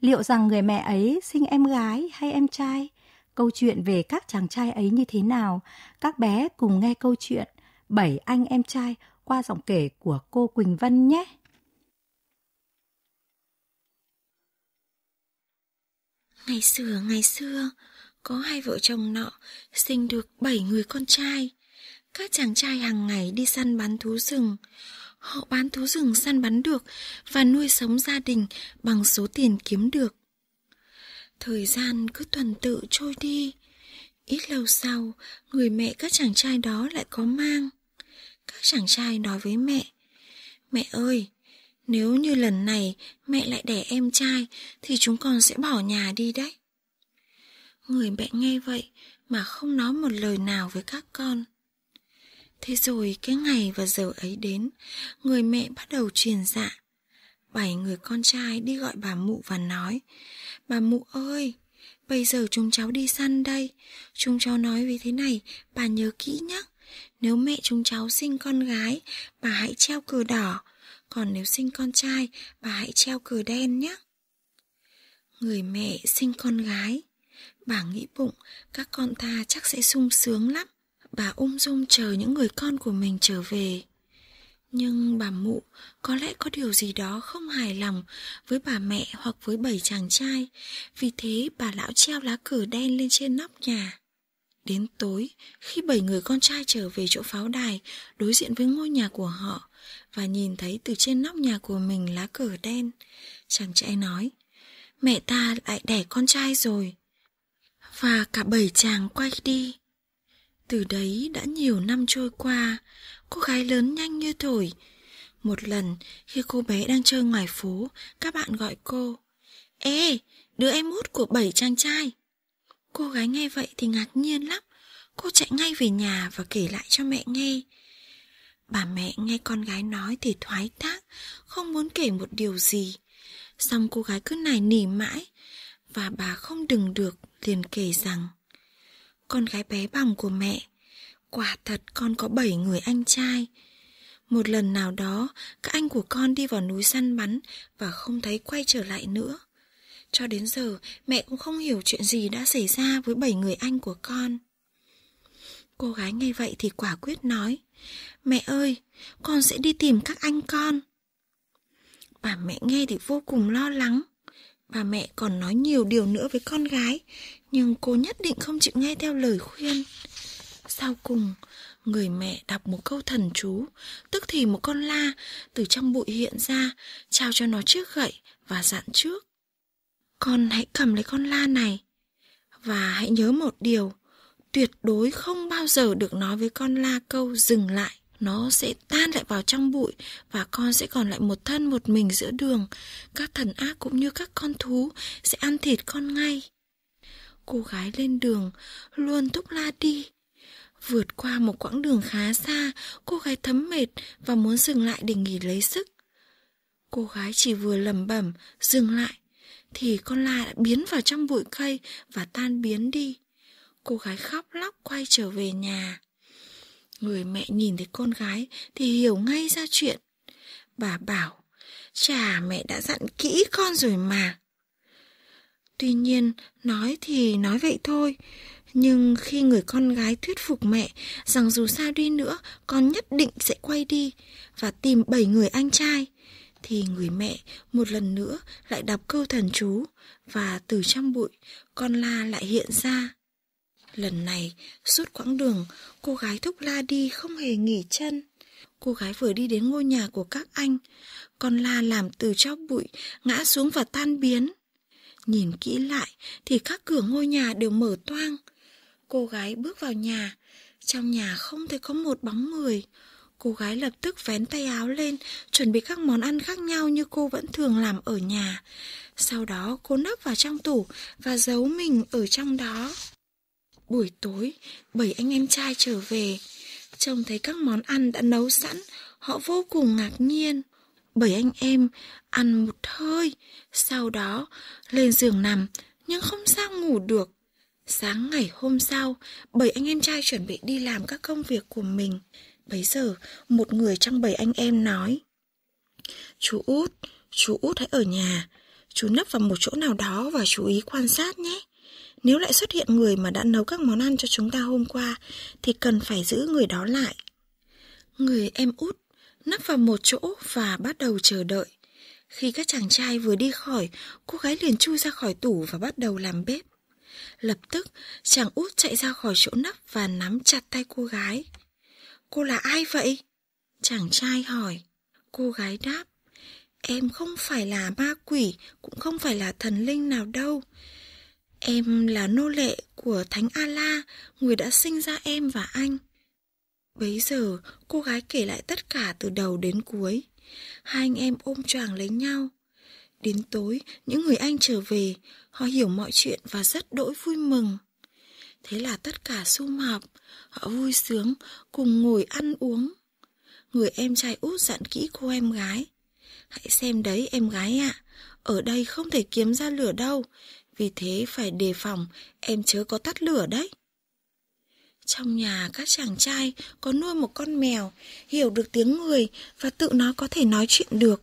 Liệu rằng người mẹ ấy sinh em gái hay em trai? Câu chuyện về các chàng trai ấy như thế nào? Các bé cùng nghe câu chuyện Bảy anh em trai qua giọng kể của cô Quỳnh Vân nhé. Ngày xưa, ngày xưa, có hai vợ chồng nọ sinh được bảy người con trai. Các chàng trai hàng ngày đi săn bắn thú rừng. Họ bán thú rừng săn bắn được và nuôi sống gia đình bằng số tiền kiếm được. Thời gian cứ tuần tự trôi đi. Ít lâu sau, người mẹ các chàng trai đó lại có mang. Các chàng trai nói với mẹ, Mẹ ơi, nếu như lần này mẹ lại đẻ em trai thì chúng con sẽ bỏ nhà đi đấy. Người mẹ nghe vậy mà không nói một lời nào với các con. Thế rồi cái ngày và giờ ấy đến, người mẹ bắt đầu truyền dạ. Bảy người con trai đi gọi bà mụ và nói, Bà mụ ơi, bây giờ chúng cháu đi săn đây. Chúng cháu nói với thế này, bà nhớ kỹ nhé. Nếu mẹ chúng cháu sinh con gái, bà hãy treo cờ đỏ. Còn nếu sinh con trai, bà hãy treo cờ đen nhé. Người mẹ sinh con gái. Bà nghĩ bụng, các con ta chắc sẽ sung sướng lắm. Bà ung dung chờ những người con của mình trở về. Nhưng bà mụ có lẽ có điều gì đó không hài lòng với bà mẹ hoặc với bảy chàng trai, vì thế bà lão treo lá cờ đen lên trên nóc nhà. Đến tối, khi bảy người con trai trở về chỗ pháo đài, đối diện với ngôi nhà của họ, và nhìn thấy từ trên nóc nhà của mình lá cờ đen, chàng trai nói, mẹ ta lại đẻ con trai rồi. Và cả bảy chàng quay đi. Từ đấy đã nhiều năm trôi qua, cô gái lớn nhanh như thổi. Một lần, khi cô bé đang chơi ngoài phố, các bạn gọi cô. Ê, đứa em út của bảy chàng trai. Cô gái nghe vậy thì ngạc nhiên lắm. Cô chạy ngay về nhà và kể lại cho mẹ nghe. Bà mẹ nghe con gái nói thì thoái thác, không muốn kể một điều gì. Xong cô gái cứ nài nỉ mãi, và bà không đừng được liền kể rằng con gái bé bằng của mẹ, quả thật con có bảy người anh trai. Một lần nào đó, các anh của con đi vào núi săn bắn và không thấy quay trở lại nữa. Cho đến giờ, mẹ cũng không hiểu chuyện gì đã xảy ra với bảy người anh của con. Cô gái nghe vậy thì quả quyết nói, Mẹ ơi, con sẽ đi tìm các anh con. Bà mẹ nghe thì vô cùng lo lắng. Bà mẹ còn nói nhiều điều nữa với con gái, nhưng cô nhất định không chịu nghe theo lời khuyên. Sau cùng, người mẹ đọc một câu thần chú, tức thì một con la từ trong bụi hiện ra, trao cho nó chiếc gậy và dặn trước. Con hãy cầm lấy con la này và hãy nhớ một điều, tuyệt đối không bao giờ được nói với con la câu dừng lại. Nó sẽ tan lại vào trong bụi và con sẽ còn lại một thân một mình giữa đường. Các thần ác cũng như các con thú sẽ ăn thịt con ngay. Cô gái lên đường luôn thúc la đi. Vượt qua một quãng đường khá xa, cô gái thấm mệt và muốn dừng lại để nghỉ lấy sức. Cô gái chỉ vừa lầm bẩm dừng lại thì con la đã biến vào trong bụi cây và tan biến đi. Cô gái khóc lóc quay trở về nhà. Người mẹ nhìn thấy con gái thì hiểu ngay ra chuyện. Bà bảo, chà mẹ đã dặn kỹ con rồi mà. Tuy nhiên, nói thì nói vậy thôi. Nhưng khi người con gái thuyết phục mẹ rằng dù sao đi nữa, con nhất định sẽ quay đi và tìm bảy người anh trai, thì người mẹ một lần nữa lại đọc câu thần chú và từ trong bụi con la lại hiện ra. Lần này, suốt quãng đường, cô gái thúc la đi không hề nghỉ chân. Cô gái vừa đi đến ngôi nhà của các anh, con la làm từ trong bụi, ngã xuống và tan biến. Nhìn kỹ lại thì các cửa ngôi nhà đều mở toang. Cô gái bước vào nhà, trong nhà không thấy có một bóng người. Cô gái lập tức vén tay áo lên, chuẩn bị các món ăn khác nhau như cô vẫn thường làm ở nhà. Sau đó cô nấp vào trong tủ và giấu mình ở trong đó. Buổi tối, bảy anh em trai trở về. Trông thấy các món ăn đã nấu sẵn, họ vô cùng ngạc nhiên. Bảy anh em ăn một hơi, sau đó lên giường nằm nhưng không sao ngủ được. Sáng ngày hôm sau, bảy anh em trai chuẩn bị đi làm các công việc của mình. Bấy giờ, một người trong bảy anh em nói Chú út, chú út hãy ở nhà Chú nấp vào một chỗ nào đó và chú ý quan sát nhé nếu lại xuất hiện người mà đã nấu các món ăn cho chúng ta hôm qua, Thì cần phải giữ người đó lại. Người em út nấp vào một chỗ và bắt đầu chờ đợi. Khi các chàng trai vừa đi khỏi, Cô gái liền chui ra khỏi tủ và bắt đầu làm bếp. Lập tức, chàng út chạy ra khỏi chỗ nấp và nắm chặt tay cô gái. Cô là ai vậy? Chàng trai hỏi. Cô gái đáp. Em không phải là ma quỷ, Cũng không phải là thần linh nào đâu. Em là nô lệ của Thánh ala người đã sinh ra em và anh. Bấy giờ, cô gái kể lại tất cả từ đầu đến cuối. Hai anh em ôm choàng lấy nhau. Đến tối, những người anh trở về, họ hiểu mọi chuyện và rất đỗi vui mừng. Thế là tất cả sum họp, họ vui sướng, cùng ngồi ăn uống. Người em trai út dặn kỹ cô em gái. Hãy xem đấy em gái ạ, ở đây không thể kiếm ra lửa đâu, vì thế phải đề phòng em chớ có tắt lửa đấy. Trong nhà các chàng trai có nuôi một con mèo, hiểu được tiếng người và tự nó có thể nói chuyện được.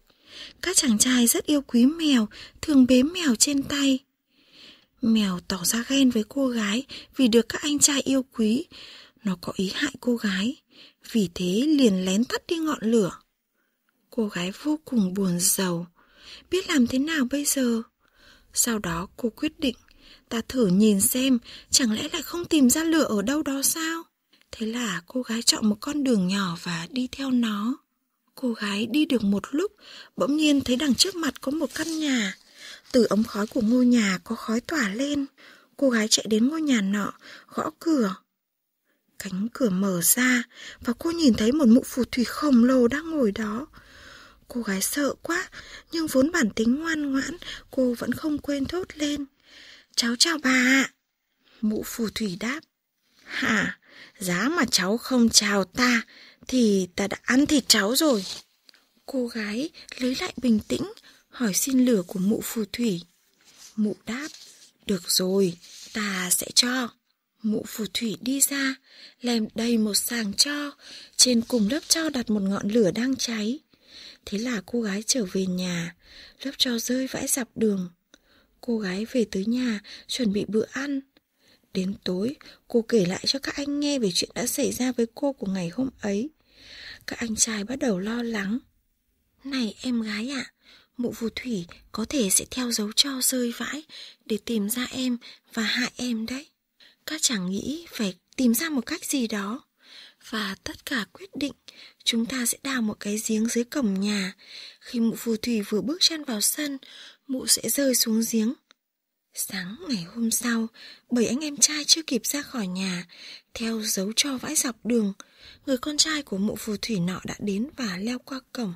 Các chàng trai rất yêu quý mèo, thường bế mèo trên tay. Mèo tỏ ra ghen với cô gái vì được các anh trai yêu quý. Nó có ý hại cô gái, vì thế liền lén tắt đi ngọn lửa. Cô gái vô cùng buồn giàu, biết làm thế nào bây giờ? Sau đó cô quyết định, ta thử nhìn xem, chẳng lẽ lại không tìm ra lửa ở đâu đó sao? Thế là cô gái chọn một con đường nhỏ và đi theo nó. Cô gái đi được một lúc, bỗng nhiên thấy đằng trước mặt có một căn nhà. Từ ống khói của ngôi nhà có khói tỏa lên. Cô gái chạy đến ngôi nhà nọ, gõ cửa. Cánh cửa mở ra và cô nhìn thấy một mụ phù thủy khổng lồ đang ngồi đó. Cô gái sợ quá, nhưng vốn bản tính ngoan ngoãn, cô vẫn không quên thốt lên. Cháu chào bà ạ. Mụ phù thủy đáp. Hả, giá mà cháu không chào ta, thì ta đã ăn thịt cháu rồi. Cô gái lấy lại bình tĩnh, hỏi xin lửa của mụ phù thủy. Mụ đáp, được rồi, ta sẽ cho. Mụ phù thủy đi ra, lèm đầy một sàng cho, trên cùng lớp cho đặt một ngọn lửa đang cháy. Thế là cô gái trở về nhà, lớp trò rơi vãi dọc đường. Cô gái về tới nhà, chuẩn bị bữa ăn. Đến tối, cô kể lại cho các anh nghe về chuyện đã xảy ra với cô của ngày hôm ấy. Các anh trai bắt đầu lo lắng. Này em gái ạ, mụ phù thủy có thể sẽ theo dấu cho rơi vãi để tìm ra em và hại em đấy. Các chàng nghĩ phải tìm ra một cách gì đó. Và tất cả quyết định chúng ta sẽ đào một cái giếng dưới cổng nhà. Khi mụ phù thủy vừa bước chân vào sân, mụ sẽ rơi xuống giếng. Sáng ngày hôm sau, bảy anh em trai chưa kịp ra khỏi nhà, theo dấu cho vãi dọc đường, người con trai của mụ phù thủy nọ đã đến và leo qua cổng.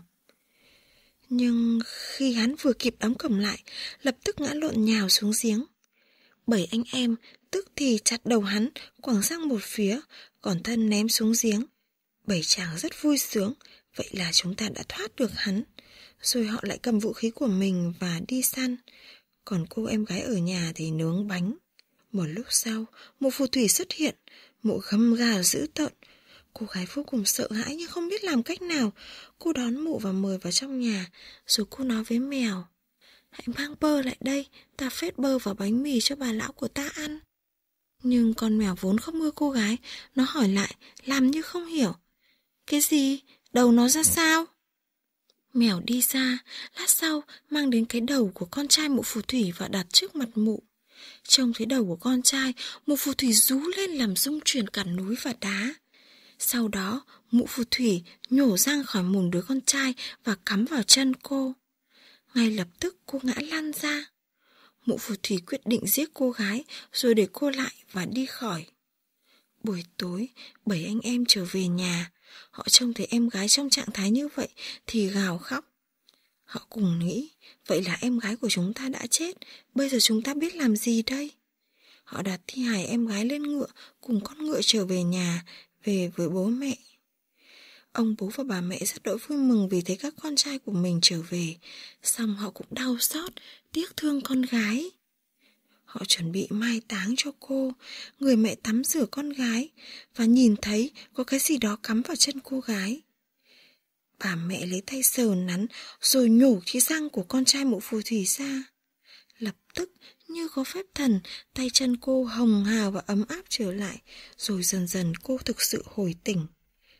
Nhưng khi hắn vừa kịp đóng cổng lại, lập tức ngã lộn nhào xuống giếng. Bảy anh em tức thì chặt đầu hắn, quẳng sang một phía, còn thân ném xuống giếng. Bảy chàng rất vui sướng, vậy là chúng ta đã thoát được hắn. Rồi họ lại cầm vũ khí của mình và đi săn. Còn cô em gái ở nhà thì nướng bánh. Một lúc sau, một phù thủy xuất hiện, mụ gầm gà dữ tợn. Cô gái vô cùng sợ hãi nhưng không biết làm cách nào. Cô đón mụ và mời vào trong nhà, rồi cô nói với mèo. Hãy mang bơ lại đây, ta phết bơ vào bánh mì cho bà lão của ta ăn. Nhưng con mèo vốn không ưa cô gái, nó hỏi lại, làm như không hiểu. Cái gì? Đầu nó ra sao? Mèo đi ra, lát sau mang đến cái đầu của con trai mụ phù thủy và đặt trước mặt mụ. Trông thấy đầu của con trai, mụ phù thủy rú lên làm rung chuyển cả núi và đá. Sau đó, mụ phù thủy nhổ răng khỏi mồm đứa con trai và cắm vào chân cô. Ngay lập tức cô ngã lăn ra. Mụ phù thủy quyết định giết cô gái rồi để cô lại và đi khỏi. Buổi tối, bảy anh em trở về nhà. Họ trông thấy em gái trong trạng thái như vậy thì gào khóc. Họ cùng nghĩ, vậy là em gái của chúng ta đã chết, bây giờ chúng ta biết làm gì đây? Họ đặt thi hài em gái lên ngựa, cùng con ngựa trở về nhà, về với bố mẹ. Ông bố và bà mẹ rất đỗi vui mừng vì thấy các con trai của mình trở về, xong họ cũng đau xót, tiếc thương con gái. Họ chuẩn bị mai táng cho cô, người mẹ tắm rửa con gái và nhìn thấy có cái gì đó cắm vào chân cô gái. Bà mẹ lấy tay sờ nắn rồi nhổ cái răng của con trai mụ phù thủy ra. Lập tức như có phép thần, tay chân cô hồng hào và ấm áp trở lại, rồi dần dần cô thực sự hồi tỉnh.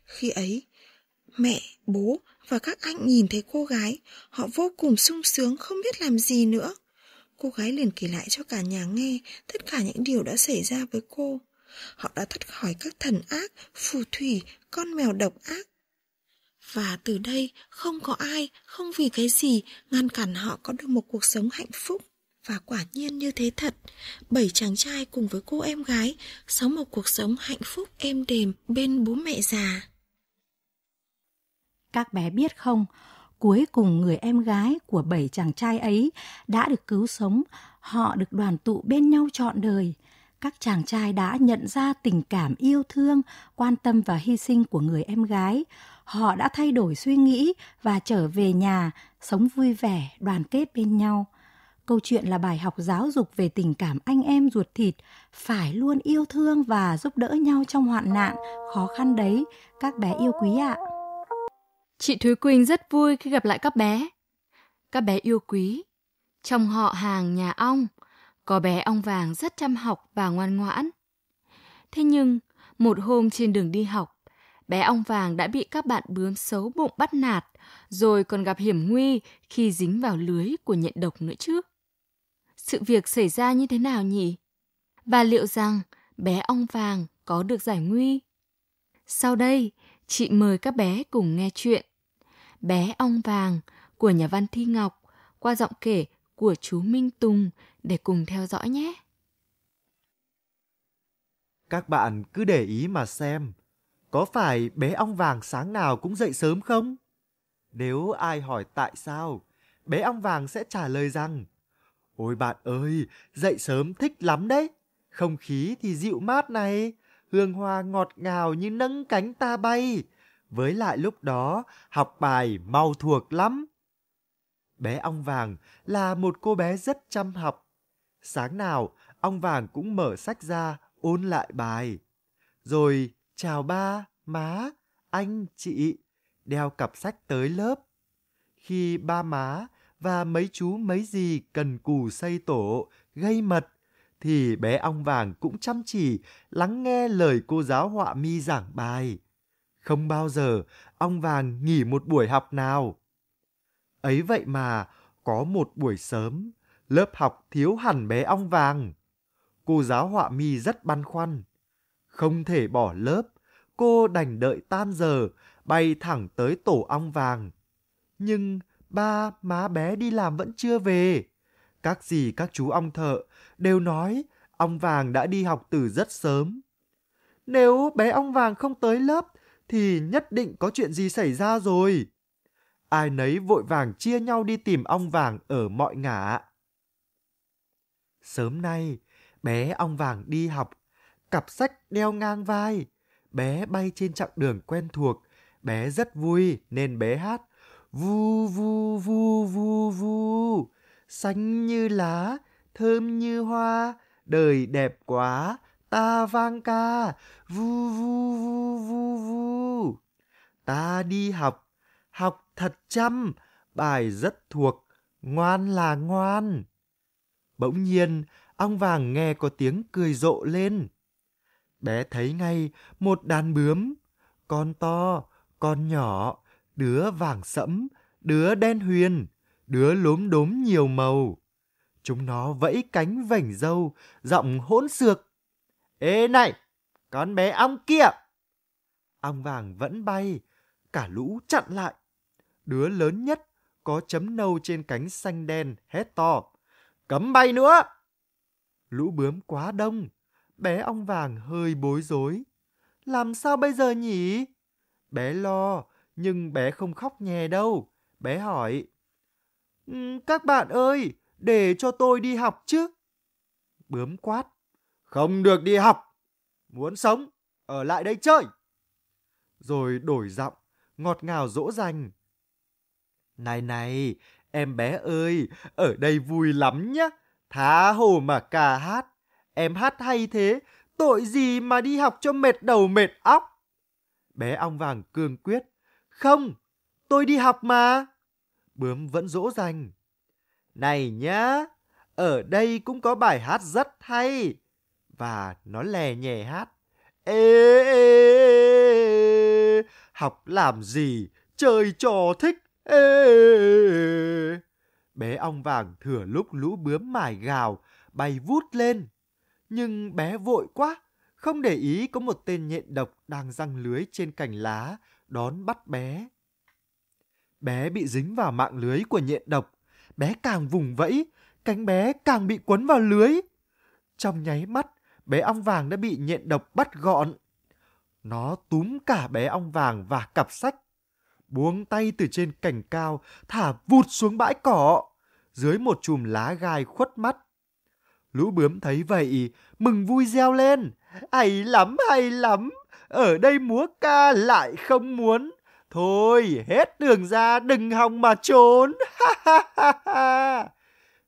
Khi ấy, mẹ, bố và các anh nhìn thấy cô gái, họ vô cùng sung sướng không biết làm gì nữa. Cô gái liền kể lại cho cả nhà nghe tất cả những điều đã xảy ra với cô. Họ đã thoát khỏi các thần ác, phù thủy, con mèo độc ác. Và từ đây không có ai, không vì cái gì ngăn cản họ có được một cuộc sống hạnh phúc. Và quả nhiên như thế thật, bảy chàng trai cùng với cô em gái sống một cuộc sống hạnh phúc êm đềm bên bố mẹ già. Các bé biết không, cuối cùng người em gái của bảy chàng trai ấy đã được cứu sống, họ được đoàn tụ bên nhau trọn đời. Các chàng trai đã nhận ra tình cảm yêu thương, quan tâm và hy sinh của người em gái. Họ đã thay đổi suy nghĩ và trở về nhà, sống vui vẻ, đoàn kết bên nhau. Câu chuyện là bài học giáo dục về tình cảm anh em ruột thịt, phải luôn yêu thương và giúp đỡ nhau trong hoạn nạn, khó khăn đấy, các bé yêu quý ạ. À. Chị Thúy Quỳnh rất vui khi gặp lại các bé. Các bé yêu quý. Trong họ hàng nhà ong, có bé ong vàng rất chăm học và ngoan ngoãn. Thế nhưng, một hôm trên đường đi học, bé ong vàng đã bị các bạn bướm xấu bụng bắt nạt, rồi còn gặp hiểm nguy khi dính vào lưới của nhện độc nữa chứ. Sự việc xảy ra như thế nào nhỉ? Và liệu rằng bé ong vàng có được giải nguy? Sau đây, chị mời các bé cùng nghe chuyện Bé ong vàng của nhà văn Thi Ngọc qua giọng kể của chú Minh Tùng để cùng theo dõi nhé. Các bạn cứ để ý mà xem, có phải bé ong vàng sáng nào cũng dậy sớm không? Nếu ai hỏi tại sao, bé ong vàng sẽ trả lời rằng Ôi bạn ơi, dậy sớm thích lắm đấy. Không khí thì dịu mát này, hương hoa ngọt ngào như nâng cánh ta bay. Với lại lúc đó, học bài mau thuộc lắm. Bé ong vàng là một cô bé rất chăm học. Sáng nào, ong vàng cũng mở sách ra, ôn lại bài. Rồi chào ba, má, anh, chị, đeo cặp sách tới lớp. Khi ba má và mấy chú mấy gì cần cù xây tổ, gây mật, thì bé ong vàng cũng chăm chỉ lắng nghe lời cô giáo họa mi giảng bài. Không bao giờ ong vàng nghỉ một buổi học nào. Ấy vậy mà, có một buổi sớm, lớp học thiếu hẳn bé ong vàng. Cô giáo họa mi rất băn khoăn. Không thể bỏ lớp, cô đành đợi tan giờ, bay thẳng tới tổ ong vàng. Nhưng ba má bé đi làm vẫn chưa về. Các dì các chú ong thợ đều nói ong vàng đã đi học từ rất sớm. Nếu bé ong vàng không tới lớp thì nhất định có chuyện gì xảy ra rồi. Ai nấy vội vàng chia nhau đi tìm ong vàng ở mọi ngả. Sớm nay, bé ong vàng đi học, cặp sách đeo ngang vai. Bé bay trên chặng đường quen thuộc, bé rất vui nên bé hát vu vu vu vu vu xanh như lá thơm như hoa đời đẹp quá ta vang ca vu vu vu vu vu ta đi học học thật chăm bài rất thuộc ngoan là ngoan bỗng nhiên ong vàng nghe có tiếng cười rộ lên bé thấy ngay một đàn bướm con to con nhỏ đứa vàng sẫm, đứa đen huyền, đứa lốm đốm nhiều màu. Chúng nó vẫy cánh vảnh dâu, giọng hỗn xược. Ê này, con bé ong kia! Ong vàng vẫn bay, cả lũ chặn lại. Đứa lớn nhất có chấm nâu trên cánh xanh đen hét to. Cấm bay nữa! Lũ bướm quá đông, bé ong vàng hơi bối rối. Làm sao bây giờ nhỉ? Bé lo, nhưng bé không khóc nhè đâu. Bé hỏi, Các bạn ơi, để cho tôi đi học chứ. Bướm quát, không được đi học. Muốn sống, ở lại đây chơi. Rồi đổi giọng, ngọt ngào dỗ dành. Này này, em bé ơi, ở đây vui lắm nhá. Thá hồ mà ca hát. Em hát hay thế, tội gì mà đi học cho mệt đầu mệt óc. Bé ong vàng cương quyết. Không, tôi đi học mà. Bướm vẫn dỗ dành. Này nhá, ở đây cũng có bài hát rất hay. Và nó lè nhẹ hát. Ê, ê, ê, học làm gì, chơi trò thích. Ê, ê, Bé ong vàng thừa lúc lũ bướm mải gào, bay vút lên. Nhưng bé vội quá, không để ý có một tên nhện độc đang răng lưới trên cành lá, đón bắt bé. Bé bị dính vào mạng lưới của nhện độc, bé càng vùng vẫy, cánh bé càng bị quấn vào lưới. Trong nháy mắt, bé ong vàng đã bị nhện độc bắt gọn. Nó túm cả bé ong vàng và cặp sách, buông tay từ trên cành cao, thả vụt xuống bãi cỏ, dưới một chùm lá gai khuất mắt. Lũ bướm thấy vậy, mừng vui reo lên. Hay lắm, hay lắm, ở đây múa ca lại không muốn. Thôi, hết đường ra, đừng hòng mà trốn.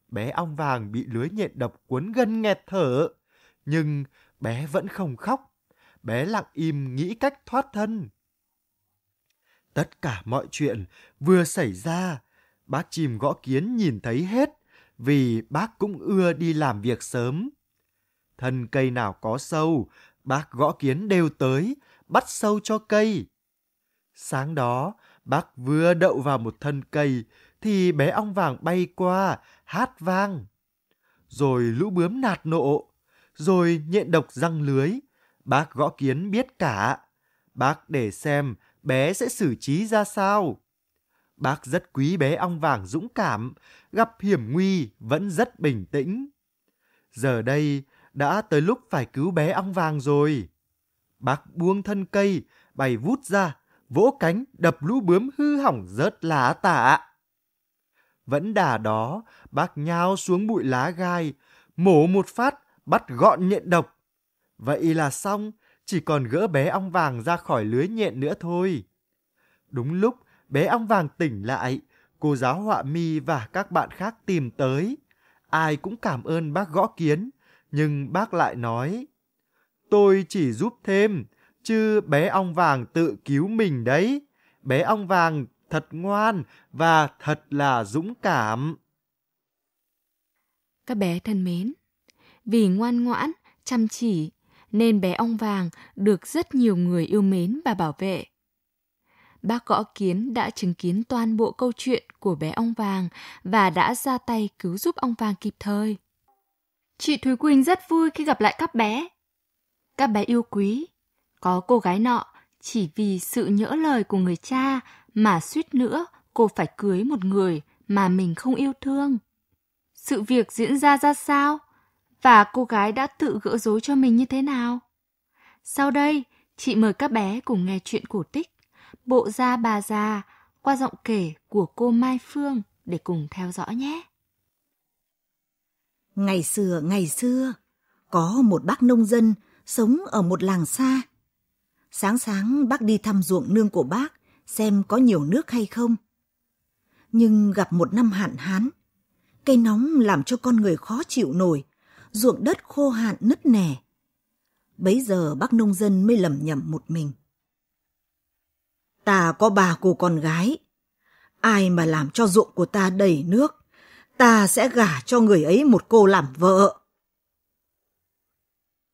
bé ong vàng bị lưới nhện độc cuốn gân nghẹt thở. Nhưng bé vẫn không khóc. Bé lặng im nghĩ cách thoát thân. Tất cả mọi chuyện vừa xảy ra, bác chim gõ kiến nhìn thấy hết vì bác cũng ưa đi làm việc sớm. Thân cây nào có sâu, bác gõ kiến đều tới, bắt sâu cho cây. Sáng đó, bác vừa đậu vào một thân cây, thì bé ong vàng bay qua, hát vang. Rồi lũ bướm nạt nộ, rồi nhện độc răng lưới. Bác gõ kiến biết cả. Bác để xem bé sẽ xử trí ra sao. Bác rất quý bé ong vàng dũng cảm, gặp hiểm nguy vẫn rất bình tĩnh. Giờ đây đã tới lúc phải cứu bé ong vàng rồi. Bác buông thân cây, bay vút ra, vỗ cánh đập lũ bướm hư hỏng rớt lá tả. Vẫn đà đó, bác nhao xuống bụi lá gai, mổ một phát, bắt gọn nhện độc. Vậy là xong, chỉ còn gỡ bé ong vàng ra khỏi lưới nhện nữa thôi. Đúng lúc bé ong vàng tỉnh lại, cô giáo họa mi và các bạn khác tìm tới. Ai cũng cảm ơn bác gõ kiến, nhưng bác lại nói, tôi chỉ giúp thêm, chứ bé ong vàng tự cứu mình đấy. Bé ong vàng thật ngoan và thật là dũng cảm. Các bé thân mến, vì ngoan ngoãn, chăm chỉ nên bé ong vàng được rất nhiều người yêu mến và bảo vệ. Bác Gõ Kiến đã chứng kiến toàn bộ câu chuyện của bé ong vàng và đã ra tay cứu giúp ong vàng kịp thời. Chị Thúy Quỳnh rất vui khi gặp lại các bé. Các bé yêu quý. Có cô gái nọ chỉ vì sự nhỡ lời của người cha mà suýt nữa cô phải cưới một người mà mình không yêu thương. Sự việc diễn ra ra sao? Và cô gái đã tự gỡ rối cho mình như thế nào? Sau đây, chị mời các bé cùng nghe chuyện cổ tích Bộ da bà già qua giọng kể của cô Mai Phương để cùng theo dõi nhé. Ngày xưa, ngày xưa, có một bác nông dân sống ở một làng xa. Sáng sáng bác đi thăm ruộng nương của bác xem có nhiều nước hay không. Nhưng gặp một năm hạn hán, cây nóng làm cho con người khó chịu nổi, ruộng đất khô hạn nứt nẻ. Bấy giờ bác nông dân mới lầm nhầm một mình. Ta có bà cô con gái. Ai mà làm cho ruộng của ta đầy nước, ta sẽ gả cho người ấy một cô làm vợ.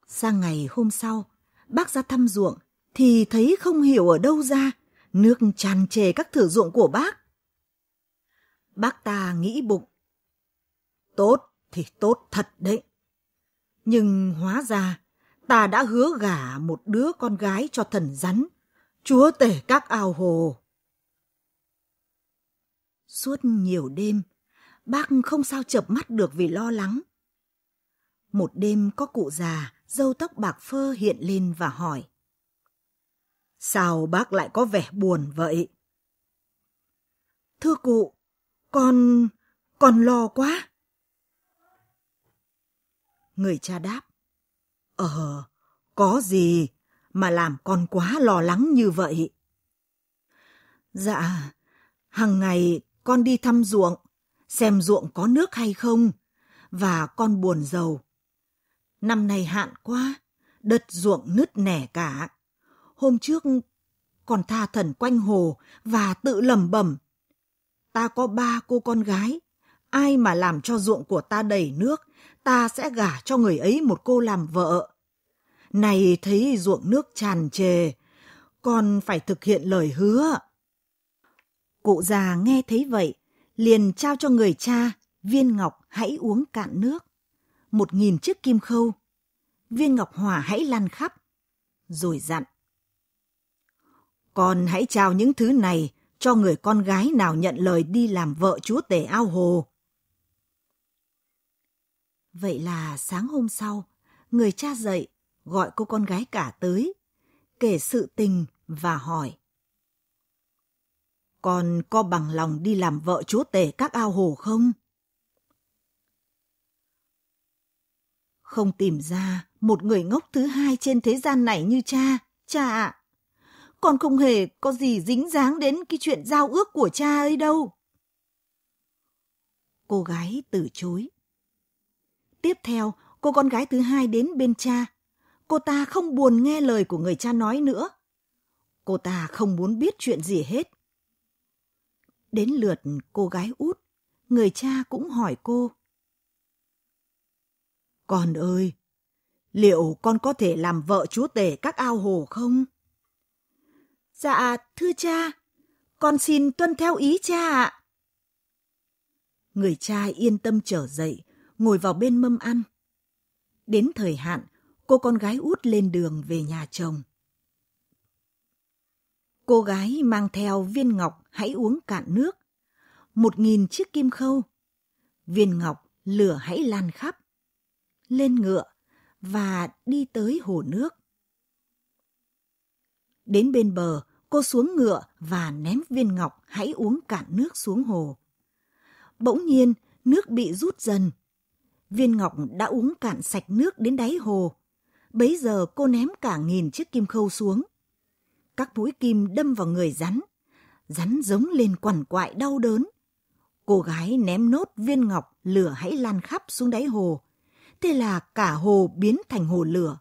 Sang ngày hôm sau, bác ra thăm ruộng thì thấy không hiểu ở đâu ra, nước tràn trề các thửa ruộng của bác. Bác ta nghĩ bụng. Tốt thì tốt thật đấy. Nhưng hóa ra ta đã hứa gả một đứa con gái cho thần rắn, chúa tể các ao hồ. Suốt nhiều đêm, bác không sao chập mắt được vì lo lắng. Một đêm có cụ già, dâu tóc bạc phơ hiện lên và hỏi. Sao bác lại có vẻ buồn vậy? Thưa cụ, con... con lo quá. Người cha đáp. Ờ, có gì mà làm con quá lo lắng như vậy? Dạ, hàng ngày con đi thăm ruộng, xem ruộng có nước hay không, và con buồn giàu. Năm nay hạn quá, đất ruộng nứt nẻ cả. Hôm trước còn tha thần quanh hồ và tự lầm bẩm. Ta có ba cô con gái, ai mà làm cho ruộng của ta đầy nước, ta sẽ gả cho người ấy một cô làm vợ. Này thấy ruộng nước tràn trề, con phải thực hiện lời hứa. Cụ già nghe thấy vậy, liền trao cho người cha viên ngọc hãy uống cạn nước. Một nghìn chiếc kim khâu. Viên ngọc hỏa hãy lan khắp. Rồi dặn. Con hãy trao những thứ này cho người con gái nào nhận lời đi làm vợ chúa tể ao hồ. Vậy là sáng hôm sau, người cha dậy, gọi cô con gái cả tới, kể sự tình và hỏi. Con có bằng lòng đi làm vợ chúa tể các ao hồ không? Không tìm ra một người ngốc thứ hai trên thế gian này như cha, cha ạ. Con không hề có gì dính dáng đến cái chuyện giao ước của cha ấy đâu. Cô gái từ chối. Tiếp theo, cô con gái thứ hai đến bên cha. Cô ta không buồn nghe lời của người cha nói nữa. Cô ta không muốn biết chuyện gì hết. Đến lượt cô gái út, người cha cũng hỏi cô. Con ơi, liệu con có thể làm vợ chúa tể các ao hồ không? Dạ, thưa cha, con xin tuân theo ý cha ạ. Người cha yên tâm trở dậy, ngồi vào bên mâm ăn. Đến thời hạn, cô con gái út lên đường về nhà chồng. Cô gái mang theo viên ngọc hãy uống cạn nước, một nghìn chiếc kim khâu, viên ngọc lửa hãy lan khắp, lên ngựa và đi tới hồ nước. Đến bên bờ, Cô xuống ngựa và ném viên ngọc hãy uống cạn nước xuống hồ. Bỗng nhiên, nước bị rút dần. Viên ngọc đã uống cạn sạch nước đến đáy hồ. Bấy giờ cô ném cả nghìn chiếc kim khâu xuống. Các mũi kim đâm vào người rắn. Rắn giống lên quằn quại đau đớn. Cô gái ném nốt viên ngọc lửa hãy lan khắp xuống đáy hồ. Thế là cả hồ biến thành hồ lửa.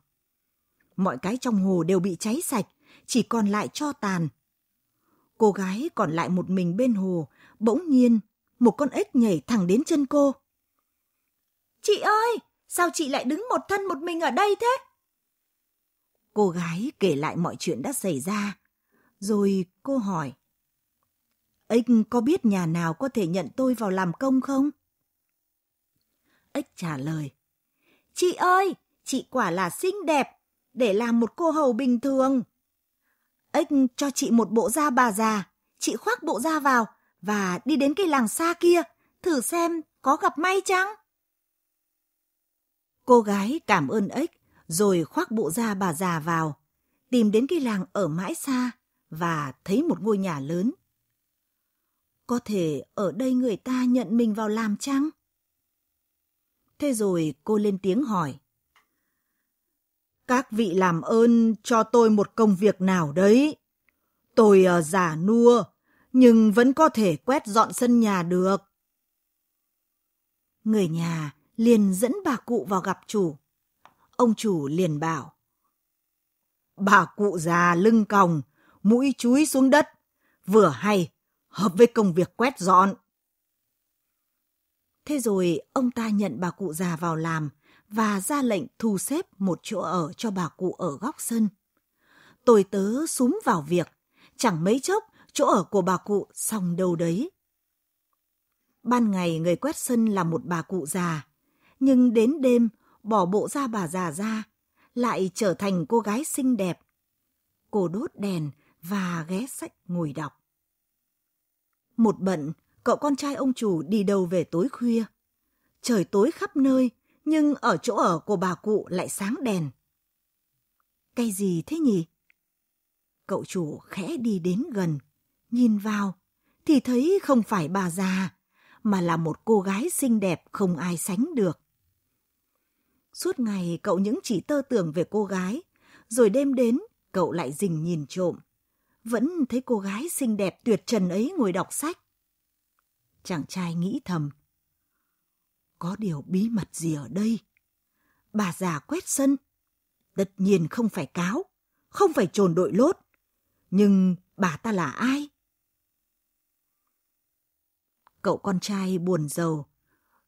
Mọi cái trong hồ đều bị cháy sạch, chỉ còn lại cho tàn. Cô gái còn lại một mình bên hồ, bỗng nhiên một con ếch nhảy thẳng đến chân cô. Chị ơi, sao chị lại đứng một thân một mình ở đây thế? Cô gái kể lại mọi chuyện đã xảy ra. Rồi cô hỏi. Ếch có biết nhà nào có thể nhận tôi vào làm công không? Ếch trả lời. Chị ơi, chị quả là xinh đẹp, để làm một cô hầu bình thường. Ếch cho chị một bộ da bà già, chị khoác bộ da vào và đi đến cái làng xa kia, thử xem có gặp may chăng? Cô gái cảm ơn ếch, rồi khoác bộ da bà già vào, tìm đến cái làng ở mãi xa và thấy một ngôi nhà lớn. Có thể ở đây người ta nhận mình vào làm chăng? Thế rồi cô lên tiếng hỏi. Các vị làm ơn cho tôi một công việc nào đấy. Tôi uh, già nua, nhưng vẫn có thể quét dọn sân nhà được. Người nhà liền dẫn bà cụ vào gặp chủ. Ông chủ liền bảo. Bà cụ già lưng còng, mũi chúi xuống đất, vừa hay, hợp với công việc quét dọn. Thế rồi ông ta nhận bà cụ già vào làm và ra lệnh thu xếp một chỗ ở cho bà cụ ở góc sân. Tôi tớ súng vào việc, chẳng mấy chốc chỗ ở của bà cụ xong đâu đấy. Ban ngày người quét sân là một bà cụ già, nhưng đến đêm bỏ bộ da bà già ra, lại trở thành cô gái xinh đẹp. Cô đốt đèn và ghé sách ngồi đọc. Một bận, cậu con trai ông chủ đi đâu về tối khuya. Trời tối khắp nơi, nhưng ở chỗ ở của bà cụ lại sáng đèn. Cái gì thế nhỉ? Cậu chủ khẽ đi đến gần, nhìn vào, thì thấy không phải bà già, mà là một cô gái xinh đẹp không ai sánh được. Suốt ngày cậu những chỉ tơ tưởng về cô gái, rồi đêm đến cậu lại rình nhìn trộm. Vẫn thấy cô gái xinh đẹp tuyệt trần ấy ngồi đọc sách. Chàng trai nghĩ thầm. Có điều bí mật gì ở đây? Bà già quét sân. Tất nhiên không phải cáo, không phải trồn đội lốt. Nhưng bà ta là ai? Cậu con trai buồn giàu,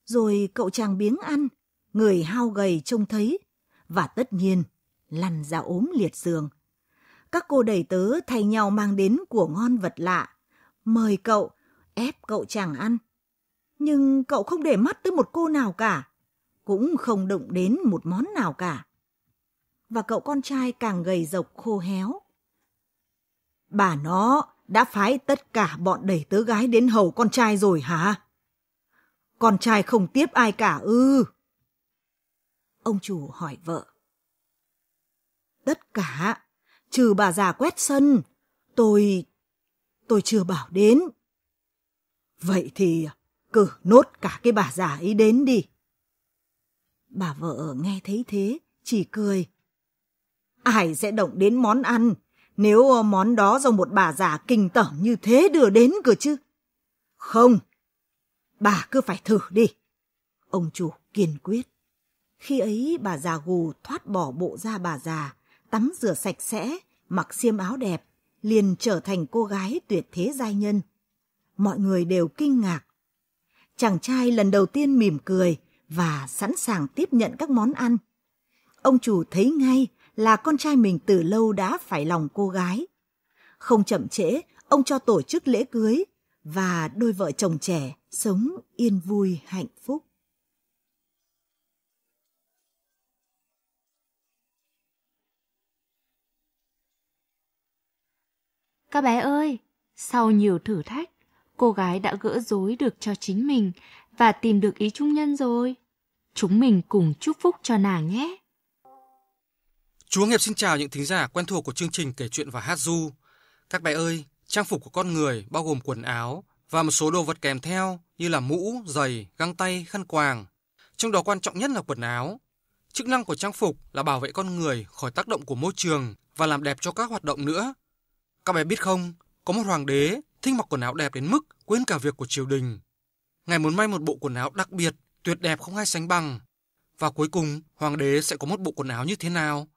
rồi cậu chàng biếng ăn, người hao gầy trông thấy, và tất nhiên lăn ra ốm liệt giường. Các cô đầy tớ thay nhau mang đến của ngon vật lạ, mời cậu, ép cậu chàng ăn. Nhưng cậu không để mắt tới một cô nào cả, cũng không động đến một món nào cả. Và cậu con trai càng gầy rộc khô héo. Bà nó đã phái tất cả bọn đầy tớ gái đến hầu con trai rồi hả? Con trai không tiếp ai cả ư? Ông chủ hỏi vợ. Tất cả, trừ bà già quét sân, tôi... tôi chưa bảo đến. Vậy thì cử nốt cả cái bà già ấy đến đi. Bà vợ nghe thấy thế, chỉ cười. Ai sẽ động đến món ăn, nếu món đó do một bà già kinh tởm như thế đưa đến cơ chứ. Không, bà cứ phải thử đi. Ông chủ kiên quyết. Khi ấy bà già gù thoát bỏ bộ da bà già, tắm rửa sạch sẽ, mặc xiêm áo đẹp, liền trở thành cô gái tuyệt thế giai nhân. Mọi người đều kinh ngạc. Chàng trai lần đầu tiên mỉm cười và sẵn sàng tiếp nhận các món ăn. Ông chủ thấy ngay là con trai mình từ lâu đã phải lòng cô gái. Không chậm trễ, ông cho tổ chức lễ cưới và đôi vợ chồng trẻ sống yên vui hạnh phúc. Các bé ơi, sau nhiều thử thách, cô gái đã gỡ rối được cho chính mình và tìm được ý trung nhân rồi. Chúng mình cùng chúc phúc cho nàng nhé. Chúa Nghiệp xin chào những thính giả quen thuộc của chương trình kể chuyện và hát du. Các bé ơi, trang phục của con người bao gồm quần áo và một số đồ vật kèm theo như là mũ, giày, găng tay, khăn quàng. Trong đó quan trọng nhất là quần áo. Chức năng của trang phục là bảo vệ con người khỏi tác động của môi trường và làm đẹp cho các hoạt động nữa. Các bé biết không, có một hoàng đế thích mặc quần áo đẹp đến mức quên cả việc của triều đình. Ngài muốn may một bộ quần áo đặc biệt, tuyệt đẹp không ai sánh bằng. Và cuối cùng, hoàng đế sẽ có một bộ quần áo như thế nào?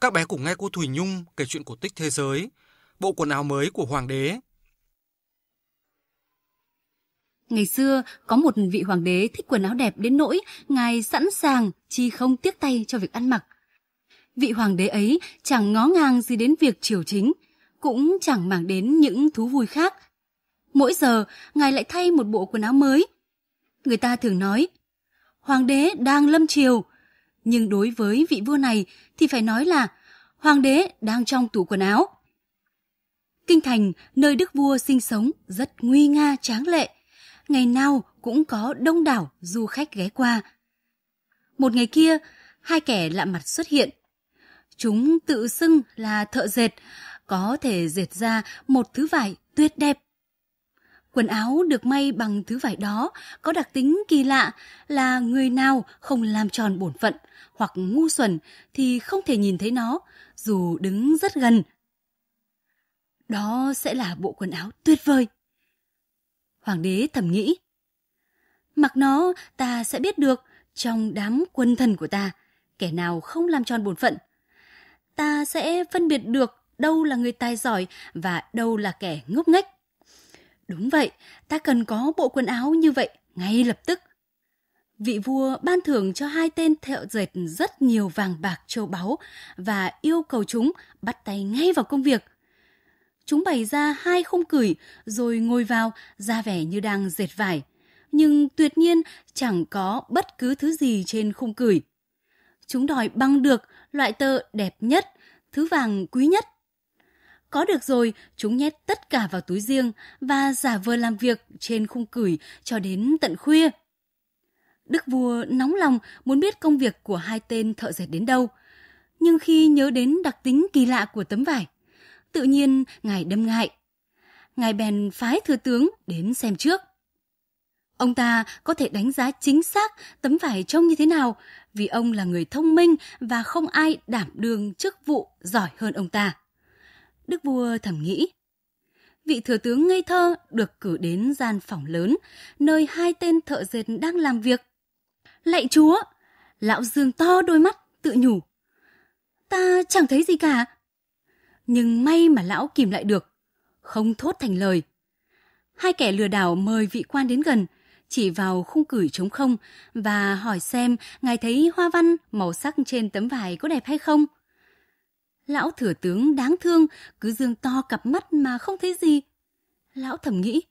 Các bé cùng nghe cô Thùy Nhung kể chuyện cổ tích thế giới, bộ quần áo mới của hoàng đế. Ngày xưa, có một vị hoàng đế thích quần áo đẹp đến nỗi ngài sẵn sàng chi không tiếc tay cho việc ăn mặc. Vị hoàng đế ấy chẳng ngó ngàng gì đến việc triều chính, cũng chẳng màng đến những thú vui khác. Mỗi giờ, ngài lại thay một bộ quần áo mới. Người ta thường nói, hoàng đế đang lâm triều, nhưng đối với vị vua này thì phải nói là hoàng đế đang trong tủ quần áo. Kinh thành, nơi đức vua sinh sống rất nguy nga tráng lệ, ngày nào cũng có đông đảo du khách ghé qua. Một ngày kia, hai kẻ lạ mặt xuất hiện. Chúng tự xưng là thợ dệt, có thể dệt ra một thứ vải tuyệt đẹp. Quần áo được may bằng thứ vải đó có đặc tính kỳ lạ là người nào không làm tròn bổn phận hoặc ngu xuẩn thì không thể nhìn thấy nó dù đứng rất gần. Đó sẽ là bộ quần áo tuyệt vời. Hoàng đế thầm nghĩ. Mặc nó ta sẽ biết được trong đám quân thần của ta, kẻ nào không làm tròn bổn phận. Ta sẽ phân biệt được đâu là người tài giỏi và đâu là kẻ ngốc nghếch. Đúng vậy, ta cần có bộ quần áo như vậy ngay lập tức. Vị vua ban thưởng cho hai tên thợ dệt rất nhiều vàng bạc châu báu và yêu cầu chúng bắt tay ngay vào công việc. Chúng bày ra hai khung cửi rồi ngồi vào ra vẻ như đang dệt vải. Nhưng tuyệt nhiên chẳng có bất cứ thứ gì trên khung cửi. Chúng đòi băng được loại tơ đẹp nhất, thứ vàng quý nhất. Có được rồi, chúng nhét tất cả vào túi riêng và giả vờ làm việc trên khung cửi cho đến tận khuya. Đức vua nóng lòng muốn biết công việc của hai tên thợ dệt đến đâu. Nhưng khi nhớ đến đặc tính kỳ lạ của tấm vải, tự nhiên ngài đâm ngại. Ngài bèn phái thừa tướng đến xem trước. Ông ta có thể đánh giá chính xác tấm vải trông như thế nào vì ông là người thông minh và không ai đảm đương chức vụ giỏi hơn ông ta. Đức vua thầm nghĩ. Vị thừa tướng ngây thơ được cử đến gian phòng lớn, nơi hai tên thợ dệt đang làm việc. Lạy chúa! Lão Dương to đôi mắt, tự nhủ. Ta chẳng thấy gì cả. Nhưng may mà lão kìm lại được, không thốt thành lời. Hai kẻ lừa đảo mời vị quan đến gần, chỉ vào khung cửi trống không và hỏi xem ngài thấy hoa văn màu sắc trên tấm vải có đẹp hay không. Lão thừa tướng đáng thương, cứ dương to cặp mắt mà không thấy gì. Lão thầm nghĩ,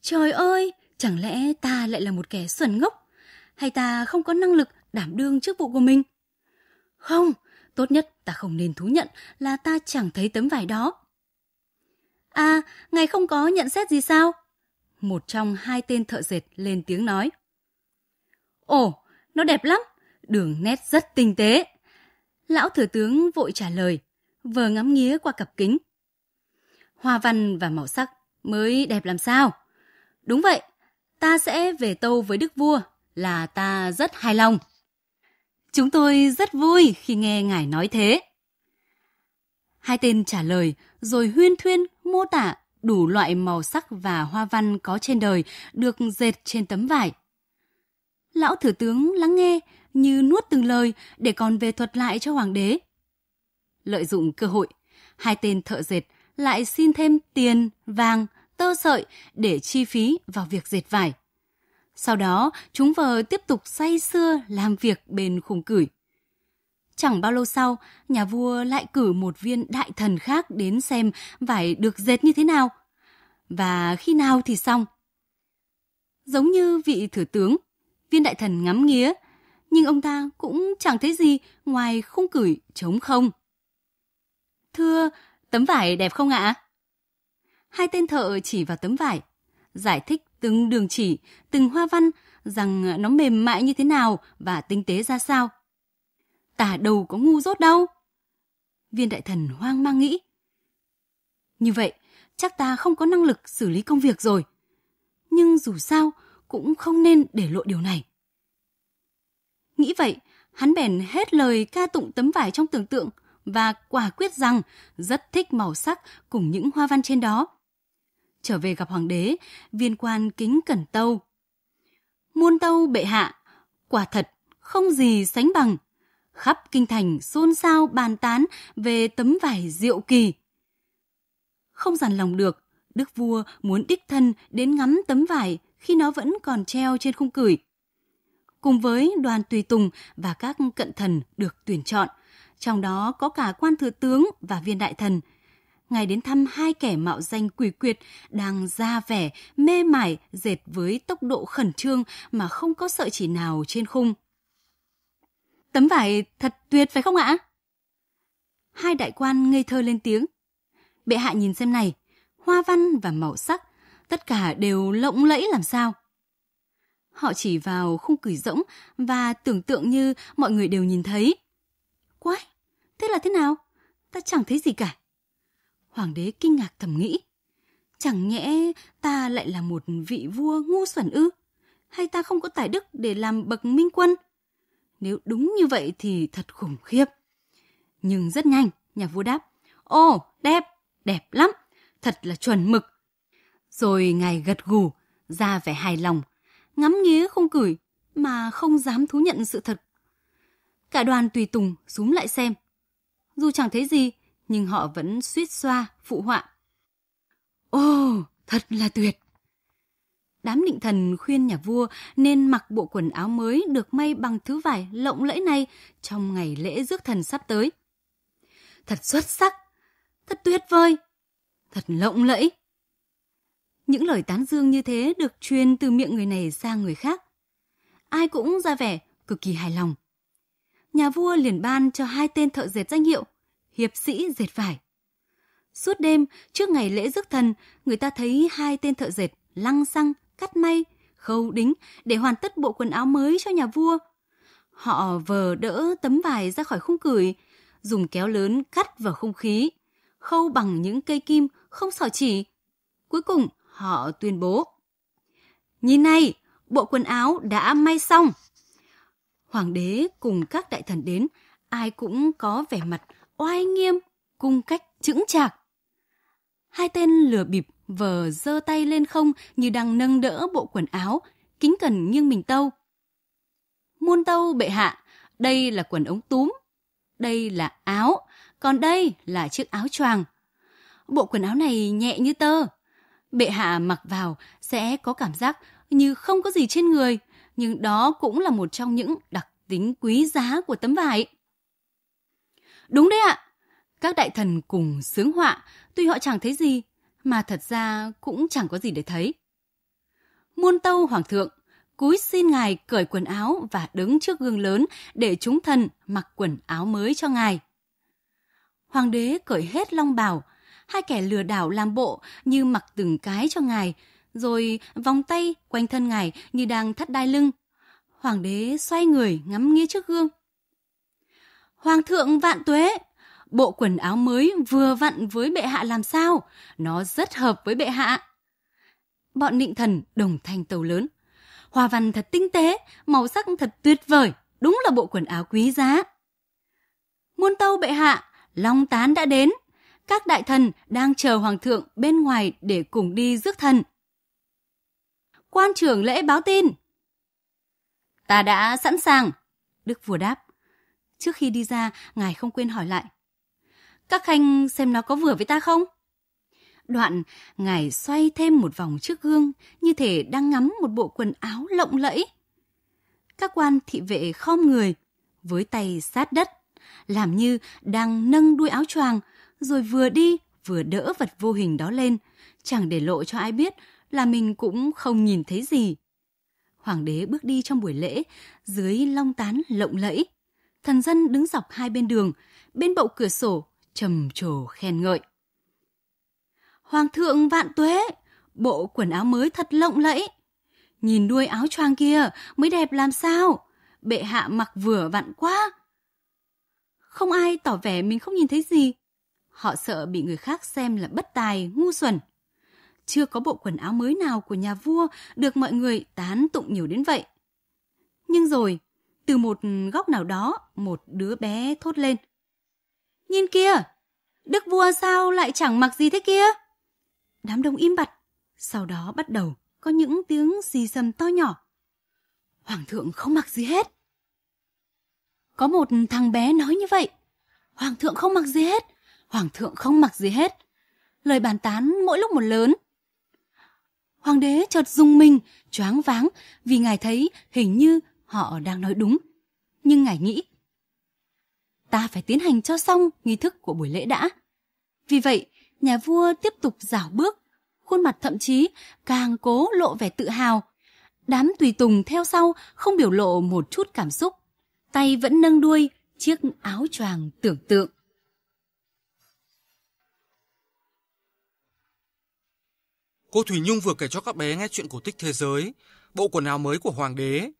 trời ơi, chẳng lẽ ta lại là một kẻ xuẩn ngốc, hay ta không có năng lực đảm đương chức vụ của mình? Không, tốt nhất ta không nên thú nhận là ta chẳng thấy tấm vải đó. À, ngài không có nhận xét gì sao? Một trong hai tên thợ dệt lên tiếng nói. Ồ, nó đẹp lắm, đường nét rất tinh tế. Lão thừa tướng vội trả lời, vừa ngắm nghía qua cặp kính. Hoa văn và màu sắc mới đẹp làm sao? Đúng vậy, ta sẽ về tâu với đức vua là ta rất hài lòng. Chúng tôi rất vui khi nghe ngài nói thế. Hai tên trả lời rồi huyên thuyên mô tả đủ loại màu sắc và hoa văn có trên đời được dệt trên tấm vải. Lão thừa tướng lắng nghe như nuốt từng lời để còn về thuật lại cho hoàng đế. Lợi dụng cơ hội, hai tên thợ dệt lại xin thêm tiền, vàng, tơ sợi để chi phí vào việc dệt vải. Sau đó, chúng vợ tiếp tục say sưa làm việc bên khung cửi. Chẳng bao lâu sau, nhà vua lại cử một viên đại thần khác đến xem vải được dệt như thế nào. Và khi nào thì xong. Giống như vị thừa tướng, viên đại thần ngắm nghía, nhưng ông ta cũng chẳng thấy gì ngoài khung cửi trống không. Thưa, tấm vải đẹp không ạ? Hai tên thợ chỉ vào tấm vải, giải thích từng đường chỉ, từng hoa văn rằng nó mềm mại như thế nào và tinh tế ra sao. Ta đâu có ngu dốt đâu. Viên đại thần hoang mang nghĩ. Như vậy, chắc ta không có năng lực xử lý công việc rồi. Nhưng dù sao, cũng không nên để lộ điều này. Nghĩ vậy, hắn bèn hết lời ca tụng tấm vải trong tưởng tượng và quả quyết rằng rất thích màu sắc cùng những hoa văn trên đó. Trở về gặp hoàng đế, viên quan kính cẩn tâu. Muôn tâu bệ hạ, quả thật không gì sánh bằng. Khắp kinh thành xôn xao bàn tán về tấm vải diệu kỳ. Không dằn lòng được, đức vua muốn đích thân đến ngắm tấm vải khi nó vẫn còn treo trên khung cửi. Cùng với đoàn tùy tùng và các cận thần được tuyển chọn, trong đó có cả quan thừa tướng và viên đại thần. Ngài đến thăm hai kẻ mạo danh quỷ quyệt đang ra vẻ mê mải dệt với tốc độ khẩn trương mà không có sợi chỉ nào trên khung. Tấm vải thật tuyệt phải không ạ? Hai đại quan ngây thơ lên tiếng. Bệ hạ nhìn xem này, hoa văn và màu sắc, tất cả đều lộng lẫy làm sao. Họ chỉ vào khung cửi rỗng và tưởng tượng như mọi người đều nhìn thấy. Quái, thế là thế nào? Ta chẳng thấy gì cả. Hoàng đế kinh ngạc thầm nghĩ. Chẳng nhẽ ta lại là một vị vua ngu xuẩn ư? Hay ta không có tài đức để làm bậc minh quân? Nếu đúng như vậy thì thật khủng khiếp. Nhưng rất nhanh, nhà vua đáp. Ồ, đẹp, đẹp lắm, thật là chuẩn mực. Rồi ngài gật gù, ra vẻ hài lòng, ngắm nghía không cười mà không dám thú nhận sự thật. Cả đoàn tùy tùng rúm lại xem. Dù chẳng thấy gì, nhưng họ vẫn suýt xoa, phụ họa. Ồ, thật là tuyệt! Đám định thần khuyên nhà vua nên mặc bộ quần áo mới được may bằng thứ vải lộng lẫy này trong ngày lễ rước thần sắp tới. Thật xuất sắc, thật tuyệt vời, thật lộng lẫy. Những lời tán dương như thế được truyền từ miệng người này sang người khác. Ai cũng ra vẻ cực kỳ hài lòng. Nhà vua liền ban cho hai tên thợ dệt danh hiệu, hiệp sĩ dệt vải. Suốt đêm, trước ngày lễ rước thần, người ta thấy hai tên thợ dệt lăng xăng, cắt may, khâu đính để hoàn tất bộ quần áo mới cho nhà vua. Họ vờ đỡ tấm vải ra khỏi khung cửi, dùng kéo lớn cắt vào không khí, khâu bằng những cây kim không sỏi chỉ. Cuối cùng, họ tuyên bố. Nhìn này, bộ quần áo đã may xong. Hoàng đế cùng các đại thần đến, ai cũng có vẻ mặt oai nghiêm, cung cách chững chạc. Hai tên lừa bịp vờ giơ tay lên không như đang nâng đỡ bộ quần áo, kính cẩn nghiêng mình tâu. Muôn tâu bệ hạ, đây là quần ống túm, đây là áo, còn đây là chiếc áo choàng. Bộ quần áo này nhẹ như tơ. Bệ hạ mặc vào sẽ có cảm giác như không có gì trên người, nhưng đó cũng là một trong những đặc tính quý giá của tấm vải. Đúng đấy ạ. Các đại thần cùng sướng họa, tuy họ chẳng thấy gì, mà thật ra cũng chẳng có gì để thấy. Muôn tâu hoàng thượng, cúi xin ngài cởi quần áo và đứng trước gương lớn để chúng thần mặc quần áo mới cho ngài. Hoàng đế cởi hết long bào, hai kẻ lừa đảo làm bộ như mặc từng cái cho ngài, rồi vòng tay quanh thân ngài như đang thắt đai lưng. Hoàng đế xoay người ngắm nghía trước gương. Hoàng thượng vạn tuế, bộ quần áo mới vừa vặn với bệ hạ làm sao? Nó rất hợp với bệ hạ. Bọn nịnh thần đồng thanh tàu lớn. Hoa văn thật tinh tế, màu sắc thật tuyệt vời, đúng là bộ quần áo quý giá. Muôn tâu bệ hạ, long tán đã đến. Các đại thần đang chờ hoàng thượng bên ngoài để cùng đi rước thần. Quan trưởng lễ báo tin. Ta đã sẵn sàng, Đức vua đáp. Trước khi đi ra, ngài không quên hỏi lại. Các khanh xem nó có vừa với ta không? Đoạn, ngài xoay thêm một vòng trước gương, như thể đang ngắm một bộ quần áo lộng lẫy. Các quan thị vệ khom người, với tay sát đất, làm như đang nâng đuôi áo choàng, rồi vừa đi vừa đỡ vật vô hình đó lên, chẳng để lộ cho ai biết là mình cũng không nhìn thấy gì. Hoàng đế bước đi trong buổi lễ, dưới long tán lộng lẫy. Thần dân đứng dọc hai bên đường, bên bậu cửa sổ trầm trồ khen ngợi. Hoàng thượng vạn tuế, bộ quần áo mới thật lộng lẫy. Nhìn đuôi áo choàng kia mới đẹp làm sao, bệ hạ mặc vừa vặn quá. Không ai tỏ vẻ mình không nhìn thấy gì. Họ sợ bị người khác xem là bất tài, ngu xuẩn. Chưa có bộ quần áo mới nào của nhà vua được mọi người tán tụng nhiều đến vậy. Nhưng rồi, từ một góc nào đó, một đứa bé thốt lên. Nhìn kia, đức vua sao lại chẳng mặc gì thế kia? Đám đông im bặt, sau đó bắt đầu có những tiếng xì xầm to nhỏ. Hoàng thượng không mặc gì hết. Có một thằng bé nói như vậy. Hoàng thượng không mặc gì hết. Hoàng thượng không mặc gì hết. Lời bàn tán mỗi lúc một lớn. Hoàng đế chợt rung mình, choáng váng vì ngài thấy hình như họ đang nói đúng. Nhưng ngài nghĩ, ta phải tiến hành cho xong nghi thức của buổi lễ đã. Vì vậy, nhà vua tiếp tục rảo bước, khuôn mặt thậm chí càng cố lộ vẻ tự hào. Đám tùy tùng theo sau không biểu lộ một chút cảm xúc, tay vẫn nâng đuôi chiếc áo choàng tưởng tượng. Cô Thủy Nhung vừa kể cho các bé nghe chuyện cổ tích thế giới, bộ quần áo mới của hoàng đế.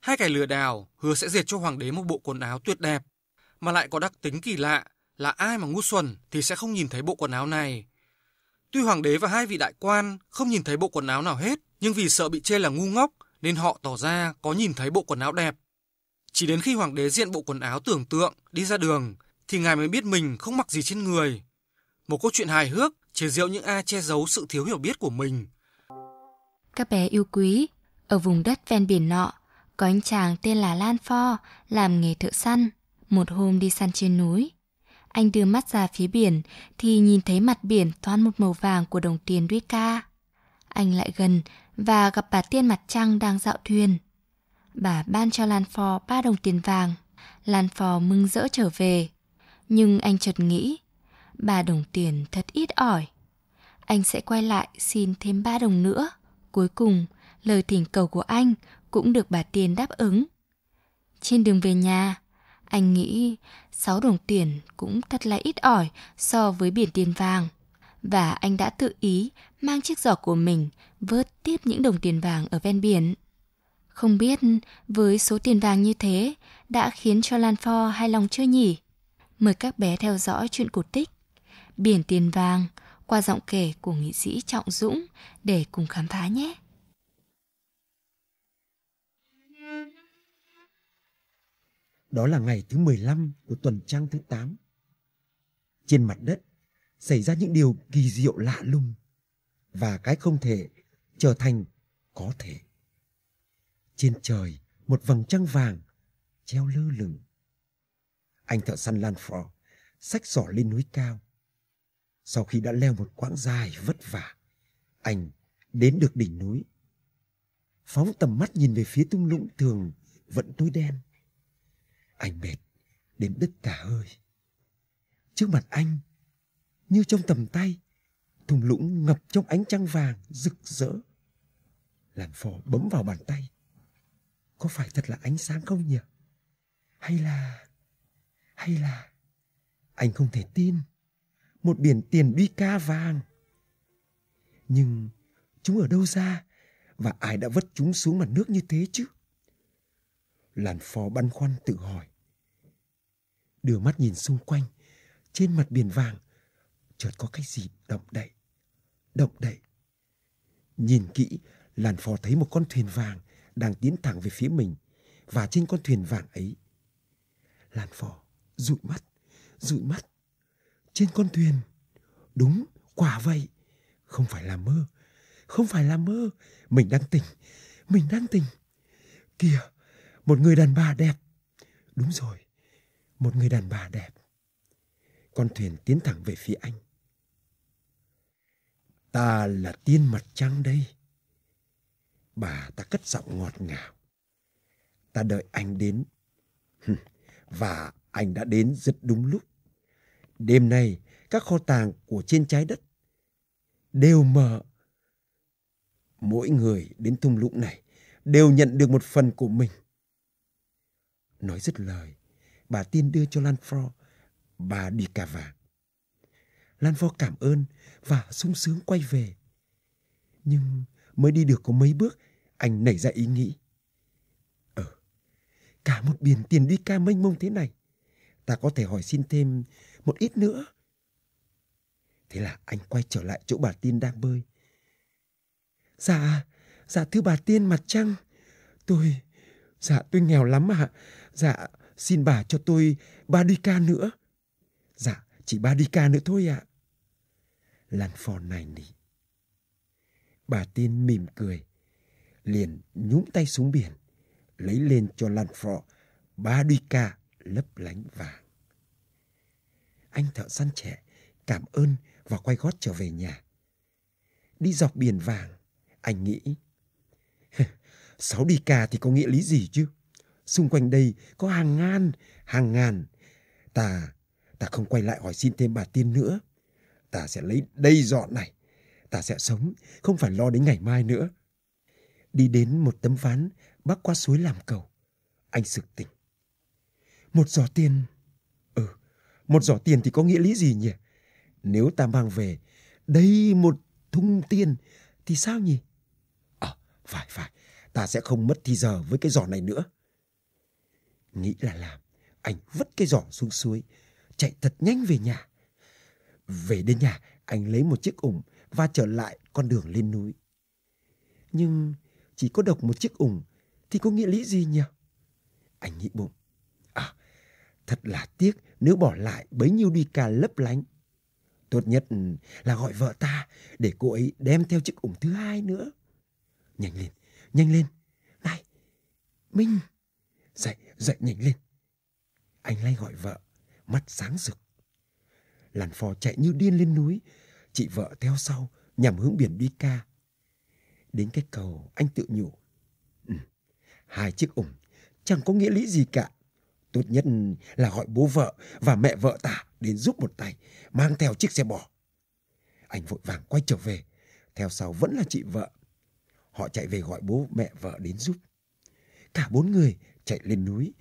Hai kẻ lừa đảo hứa sẽ dệt cho hoàng đế một bộ quần áo tuyệt đẹp, mà lại có đặc tính kỳ lạ là ai mà ngu xuẩn thì sẽ không nhìn thấy bộ quần áo này. Tuy hoàng đế và hai vị đại quan không nhìn thấy bộ quần áo nào hết, nhưng vì sợ bị chê là ngu ngốc nên họ tỏ ra có nhìn thấy bộ quần áo đẹp. Chỉ đến khi hoàng đế diện bộ quần áo tưởng tượng đi ra đường thì ngài mới biết mình không mặc gì trên người. Một câu chuyện hài hước chế giễu những ai che giấu sự thiếu hiểu biết của mình. Các bé yêu quý, ở vùng đất ven biển nọ, có anh chàng tên là Lan Pho, làm nghề thợ săn. Một hôm đi săn trên núi, anh đưa mắt ra phía biển thì nhìn thấy mặt biển toan một màu vàng của đồng tiền Rika. Anh lại gần và gặp bà tiên mặt trăng đang dạo thuyền. Bà ban cho Lan Phò ba đồng tiền vàng. Lan Phò mừng rỡ trở về. Nhưng anh chợt nghĩ, ba đồng tiền thật ít ỏi. Anh sẽ quay lại xin thêm ba đồng nữa. Cuối cùng, lời thỉnh cầu của anh cũng được bà Tiên đáp ứng. Trên đường về nhà, anh nghĩ sáu đồng tiền cũng thật là ít ỏi so với biển tiền vàng. Và anh đã tự ý mang chiếc giỏ của mình vớt tiếp những đồng tiền vàng ở ven biển. Không biết với số tiền vàng như thế đã khiến cho Lan Pho hài lòng chưa nhỉ? Mời các bé theo dõi chuyện cổ tích Biển tiền vàng qua giọng kể của nghị sĩ Trọng Dũng để cùng khám phá nhé. Đó là ngày thứ 15 của tuần trăng thứ 8. Trên mặt đất xảy ra những điều kỳ diệu lạ lùng và cái không thể trở thành có thể. Trên trời, một vầng trăng vàng treo lơ lửng. Anh thợ săn Lan Phò xách giỏ lên núi cao. Sau khi đã leo một quãng dài vất vả, anh đến được đỉnh núi. Phóng tầm mắt nhìn về phía tung lũng thường vẫn tối đen. Anh mệt đến đứt cả hơi. Trước mặt anh, như trong tầm tay, thung lũng ngập trong ánh trăng vàng rực rỡ. Làn phò bấm vào bàn tay. Có phải thật là ánh sáng không nhỉ? Hay là... Hay là... Anh không thể tin. Một biển tiền đi ca vàng. Nhưng chúng ở đâu ra? Và ai đã vất chúng xuống mặt nước như thế chứ? Làn phò băn khoăn tự hỏi. Đưa mắt nhìn xung quanh, trên mặt biển vàng, chợt có cái gì động đậy. Động đậy. Nhìn kỹ, làn phò thấy một con thuyền vàng đang tiến thẳng về phía mình. Và trên con thuyền vàng ấy, làn phò rụi mắt, rụi mắt. Trên con thuyền, đúng, quả vậy. Không phải là mơ, không phải là mơ. Mình đang tỉnh, mình đang tỉnh. Kìa, một người đàn bà đẹp. Đúng rồi, một người đàn bà đẹp. Con thuyền tiến thẳng về phía anh. Ta là tiên mặt trăng đây. Bà ta cất giọng ngọt ngào. Ta đợi anh đến. Và anh đã đến rất đúng lúc. Đêm nay, các kho tàng của trên trái đất đều mở. Mỗi người đến thung lũng này đều nhận được một phần của mình. Nói dứt lời, bà tiên đưa cho Lan Fro bà đi cà vàng. Lan cảm ơn và sung sướng quay về. Nhưng mới đi được có mấy bước, anh nảy ra ý nghĩ. Ờ, cả một biển tiền đi ca mênh mông thế này, ta có thể hỏi xin thêm một ít nữa. Thế là anh quay trở lại chỗ bà Tiên đang bơi. Dạ, dạ thưa bà Tiên mặt trăng. Tôi, dạ tôi nghèo lắm ạ. Dạ, xin bà cho tôi ba đi ca nữa. Dạ, chỉ ba đi ca nữa thôi ạ. Lan phò này nỉ. Bà Tiên mỉm cười, liền nhúng tay xuống biển, lấy lên cho Lan phò ba đi ca lấp lánh vàng. Anh thợ săn trẻ cảm ơn và quay gót trở về nhà. Đi dọc biển vàng, anh nghĩ. Sáu đi cà thì có nghĩa lý gì chứ? Xung quanh đây có hàng ngàn, hàng ngàn. Ta, ta không quay lại hỏi xin thêm bà tiên nữa. Ta sẽ lấy đây dọn này. Ta sẽ sống, không phải lo đến ngày mai nữa. Đi đến một tấm ván, bắc qua suối làm cầu. Anh sực tỉnh. Một giò tiền... Một giỏ tiền thì có nghĩa lý gì nhỉ? Nếu ta mang về đây một thung tiền thì sao nhỉ? À, phải phải, ta sẽ không mất thì giờ với cái giỏ này nữa. Nghĩ là làm, anh vứt cái giỏ xuống suối, chạy thật nhanh về nhà. Về đến nhà, anh lấy một chiếc ủng và trở lại con đường lên núi. Nhưng chỉ có độc một chiếc ủng thì có nghĩa lý gì nhỉ? Anh nghĩ bụng. Thật là tiếc nếu bỏ lại bấy nhiêu đi ca lấp lánh. Tốt nhất là gọi vợ ta để cô ấy đem theo chiếc ủng thứ hai nữa. Nhanh lên, nhanh lên. Này, Minh, dậy, dậy nhanh lên. Anh lay gọi vợ, mắt sáng rực. Làn phò chạy như điên lên núi, chị vợ theo sau nhằm hướng biển đi ca. Đến cái cầu, anh tự nhủ. Ừ, hai chiếc ủng chẳng có nghĩa lý gì cả. Tốt nhất là gọi bố vợ và mẹ vợ tả đến giúp một tay, mang theo chiếc xe bò. Anh vội vàng quay trở về, theo sau vẫn là chị vợ. Họ chạy về gọi bố mẹ vợ đến giúp. Cả bốn người chạy lên núi,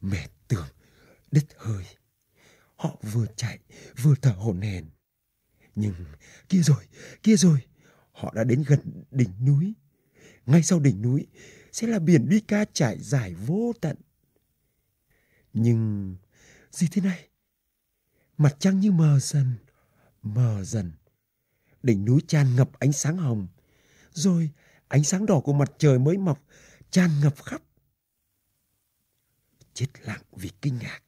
mệt tưởng, đứt hơi. Họ vừa chạy, vừa thở hổn hển. Nhưng kia rồi, kia rồi, họ đã đến gần đỉnh núi. Ngay sau đỉnh núi sẽ là biển đi ca trải dài vô tận. Nhưng gì thế này? Mặt trăng như mờ dần, mờ dần. Đỉnh núi tràn ngập ánh sáng hồng. Rồi ánh sáng đỏ của mặt trời mới mọc tràn ngập khắp. Chết lặng vì kinh ngạc.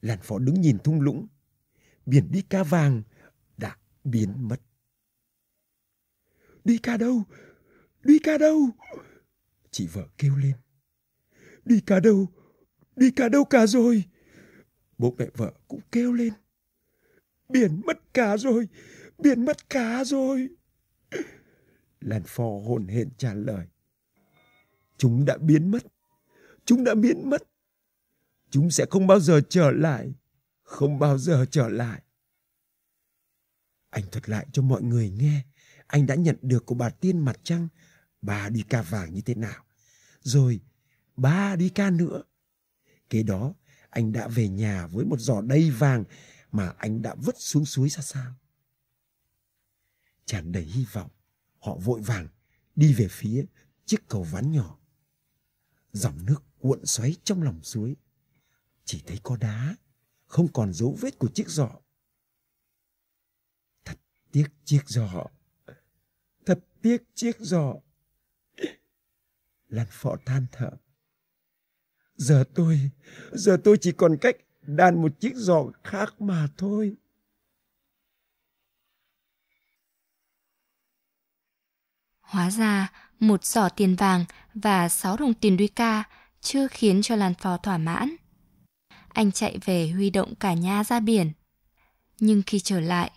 Làn phó đứng nhìn thung lũng. Biển đi ca vàng đã biến mất. Đi ca đâu? Đi ca đâu? Chị vợ kêu lên. Đi ca đâu? Đi cả đâu cả rồi? Bố mẹ vợ cũng kêu lên. Biển mất cả rồi, biển mất cá rồi. Lan phò hồn hển trả lời. Chúng đã biến mất, chúng đã biến mất. Chúng sẽ không bao giờ trở lại, không bao giờ trở lại. Anh thuật lại cho mọi người nghe, anh đã nhận được của bà tiên mặt trăng, bà đi ca vàng như thế nào. Rồi, ba đi ca nữa Kế đó, anh đã về nhà với một giỏ đầy vàng mà anh đã vứt xuống suối xa xa. Tràn đầy hy vọng, họ vội vàng đi về phía chiếc cầu ván nhỏ. Dòng nước cuộn xoáy trong lòng suối. Chỉ thấy có đá, không còn dấu vết của chiếc giỏ. Thật tiếc chiếc giỏ. Thật tiếc chiếc giỏ. Lan phọ than thở. Giờ tôi, giờ tôi chỉ còn cách đan một chiếc giỏ khác mà thôi. Hóa ra, một giỏ tiền vàng và sáu đồng tiền đuôi ca chưa khiến cho làn phò thỏa mãn. Anh chạy về huy động cả nhà ra biển. Nhưng khi trở lại,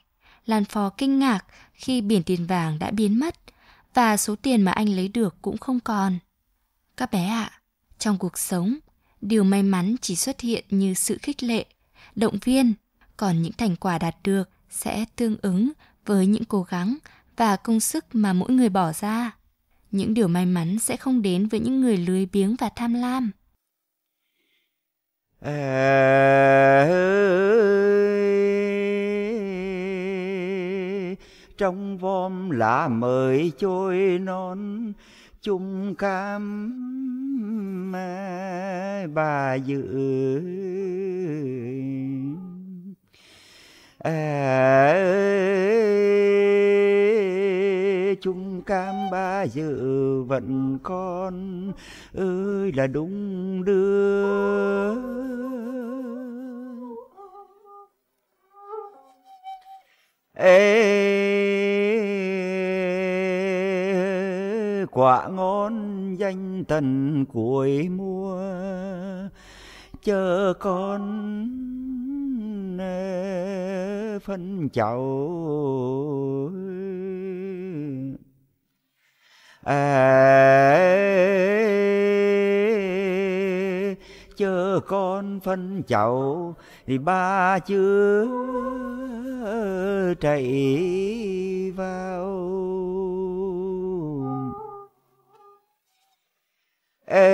làn phò kinh ngạc khi biển tiền vàng đã biến mất và số tiền mà anh lấy được cũng không còn. Các bé ạ, à, trong cuộc sống, điều may mắn chỉ xuất hiện như sự khích lệ, động viên, còn những thành quả đạt được sẽ tương ứng với những cố gắng và công sức mà mỗi người bỏ ra. Những điều may mắn sẽ không đến với những người lười biếng và tham lam. À, trong vom lá mời trôi non chung cam bà dự. À, chung cam ba dự vận con ơi là đúng đưa ê quả ngon danh tần cuối mùa. Chờ con phân chậu. À, chờ con phân chậu thì ba chưa chạy vào. Ê,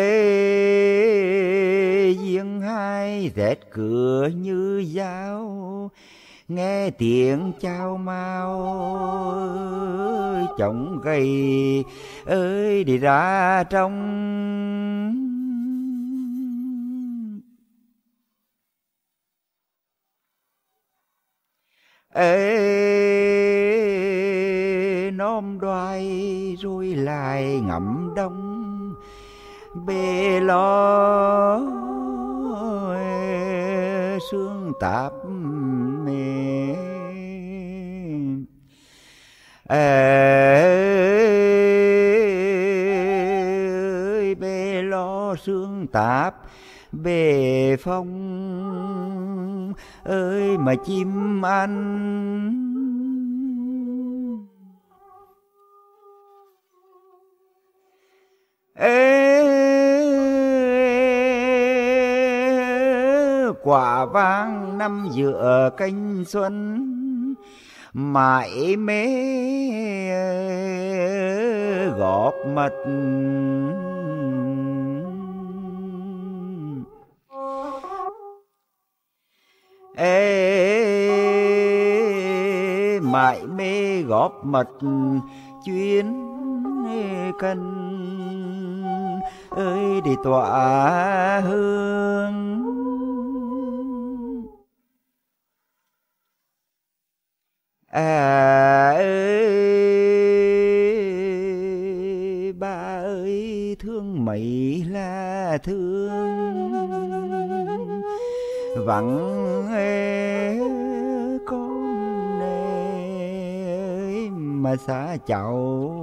giếng hai rệt cửa như dao, nghe tiếng chào mau chồng gầy ơi, đi ra trong. Ê nom đoai rồi lại ngậm đông bê lo sương tạp mê. Ơi bê lo sương tạp bề phong. Ơi mà chim ê, quả vang năm giữa canh xuân, mãi mê gọt mật ê, mãi mê góp mật chuyến cần, ơi, để tỏa hương. À ơi, ba ơi, thương mày là thương. Vắng con ơi, mà xa chậu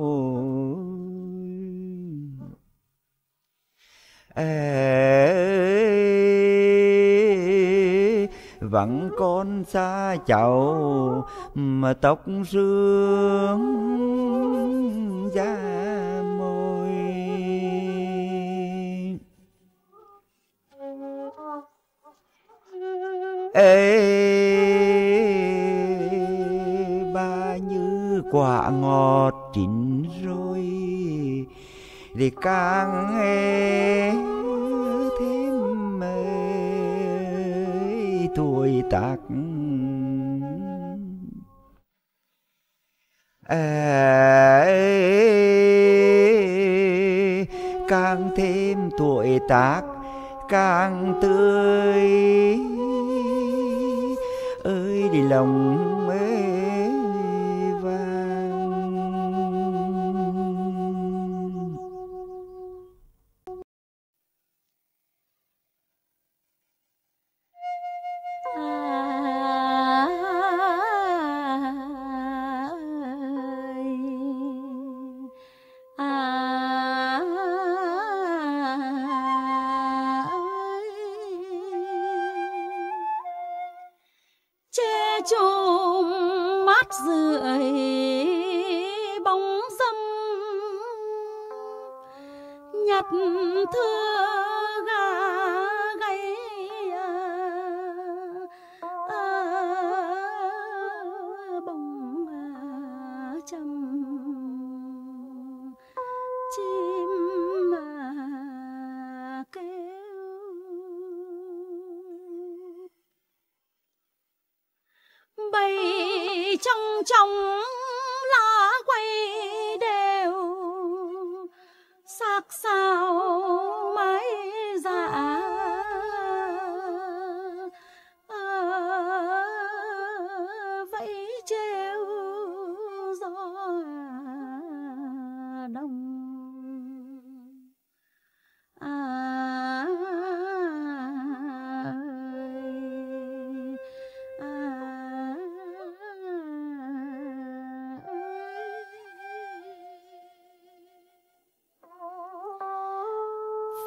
vẫn con xa chậu mà tóc sương. Thì càng nghe thêm tuổi tác. À, càng thêm tuổi tác càng tươi. Ơi đi lòng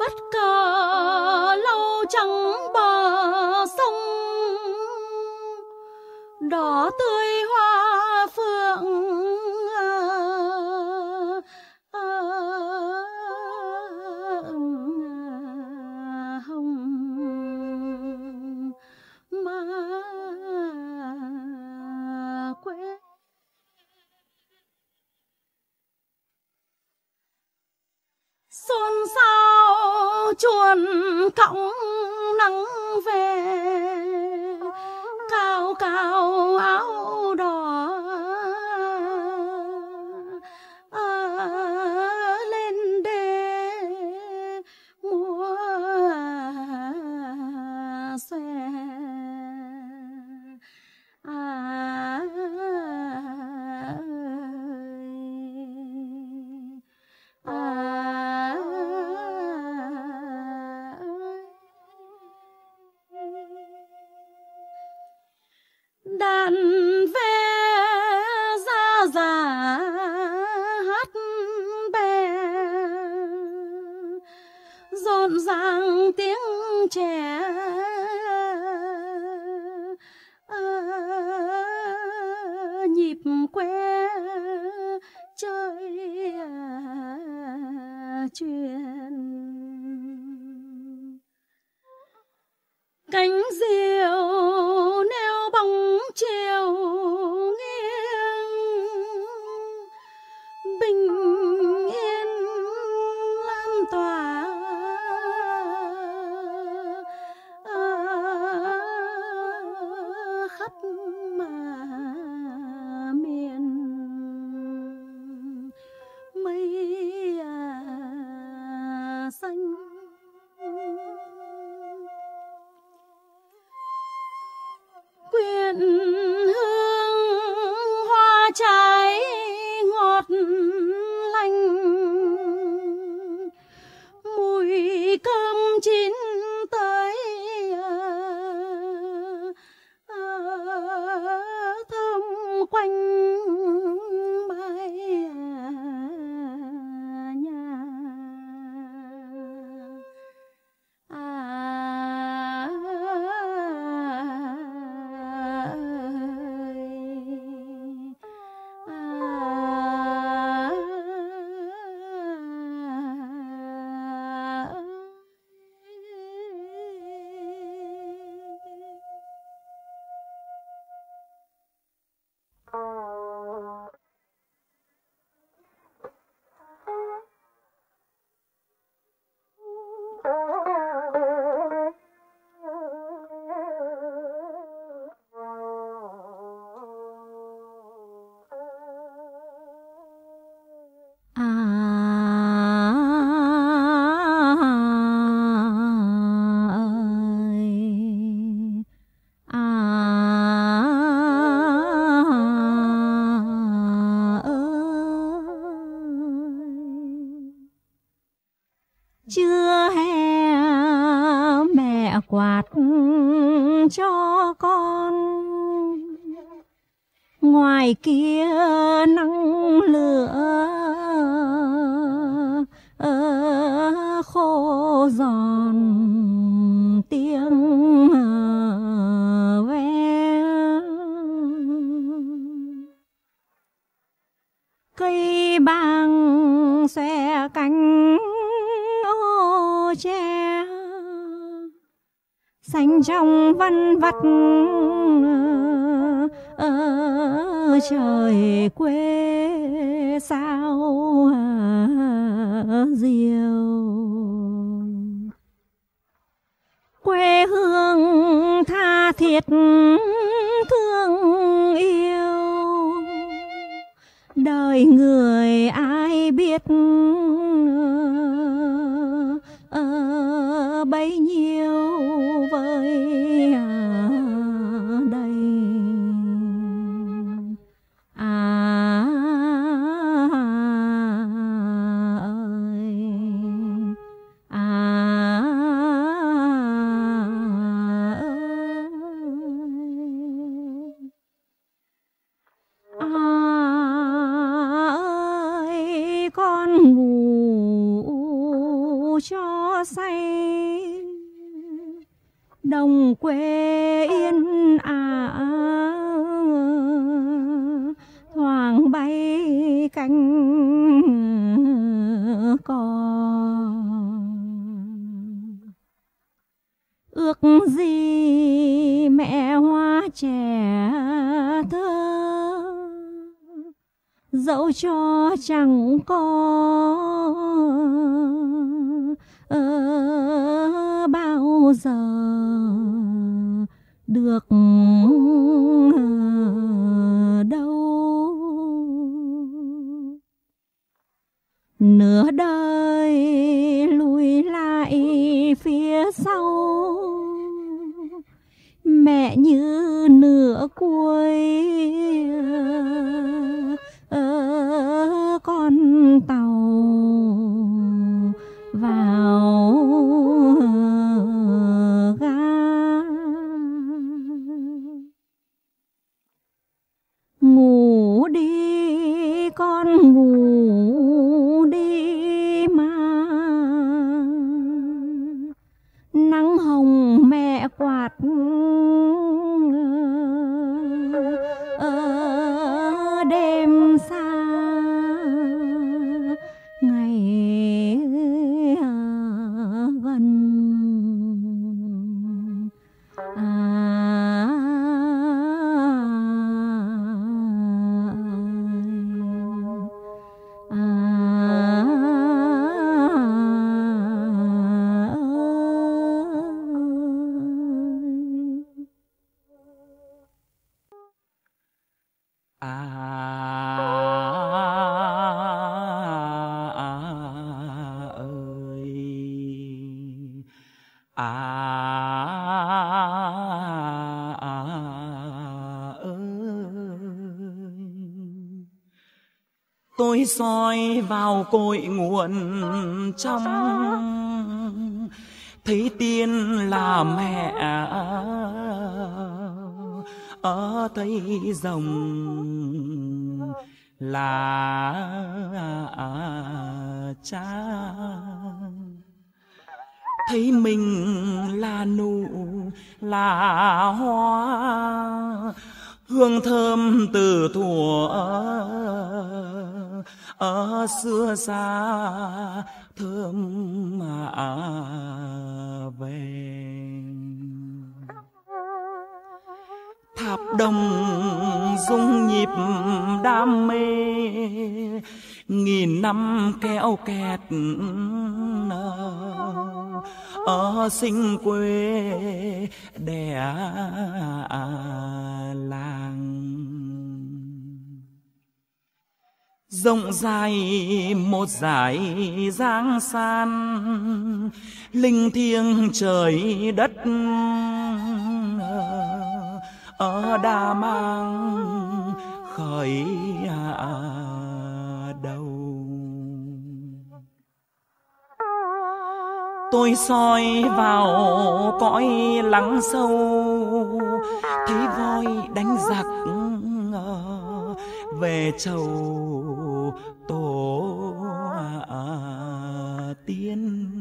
phất cờ văn vặt ờ, trời quê sao ờ, cho chẳng có. Soi vào cội nguồn trong. Thấy tiên là mẹ ở thấy rồng là cha. Thấy mình là nụ, là hoa, hương thơm từ thuở xưa xa thơm mà về. Tháp đồng dung nhịp đam mê, nghìn năm kéo kẹt ở sinh quê đẻ làng rộng dài một dải giang san, linh thiêng trời đất, ở đa mang khởi đầu. Tôi soi vào cõi lắng sâu, thấy voi đánh giặc ờ, về chầu tổ tiên.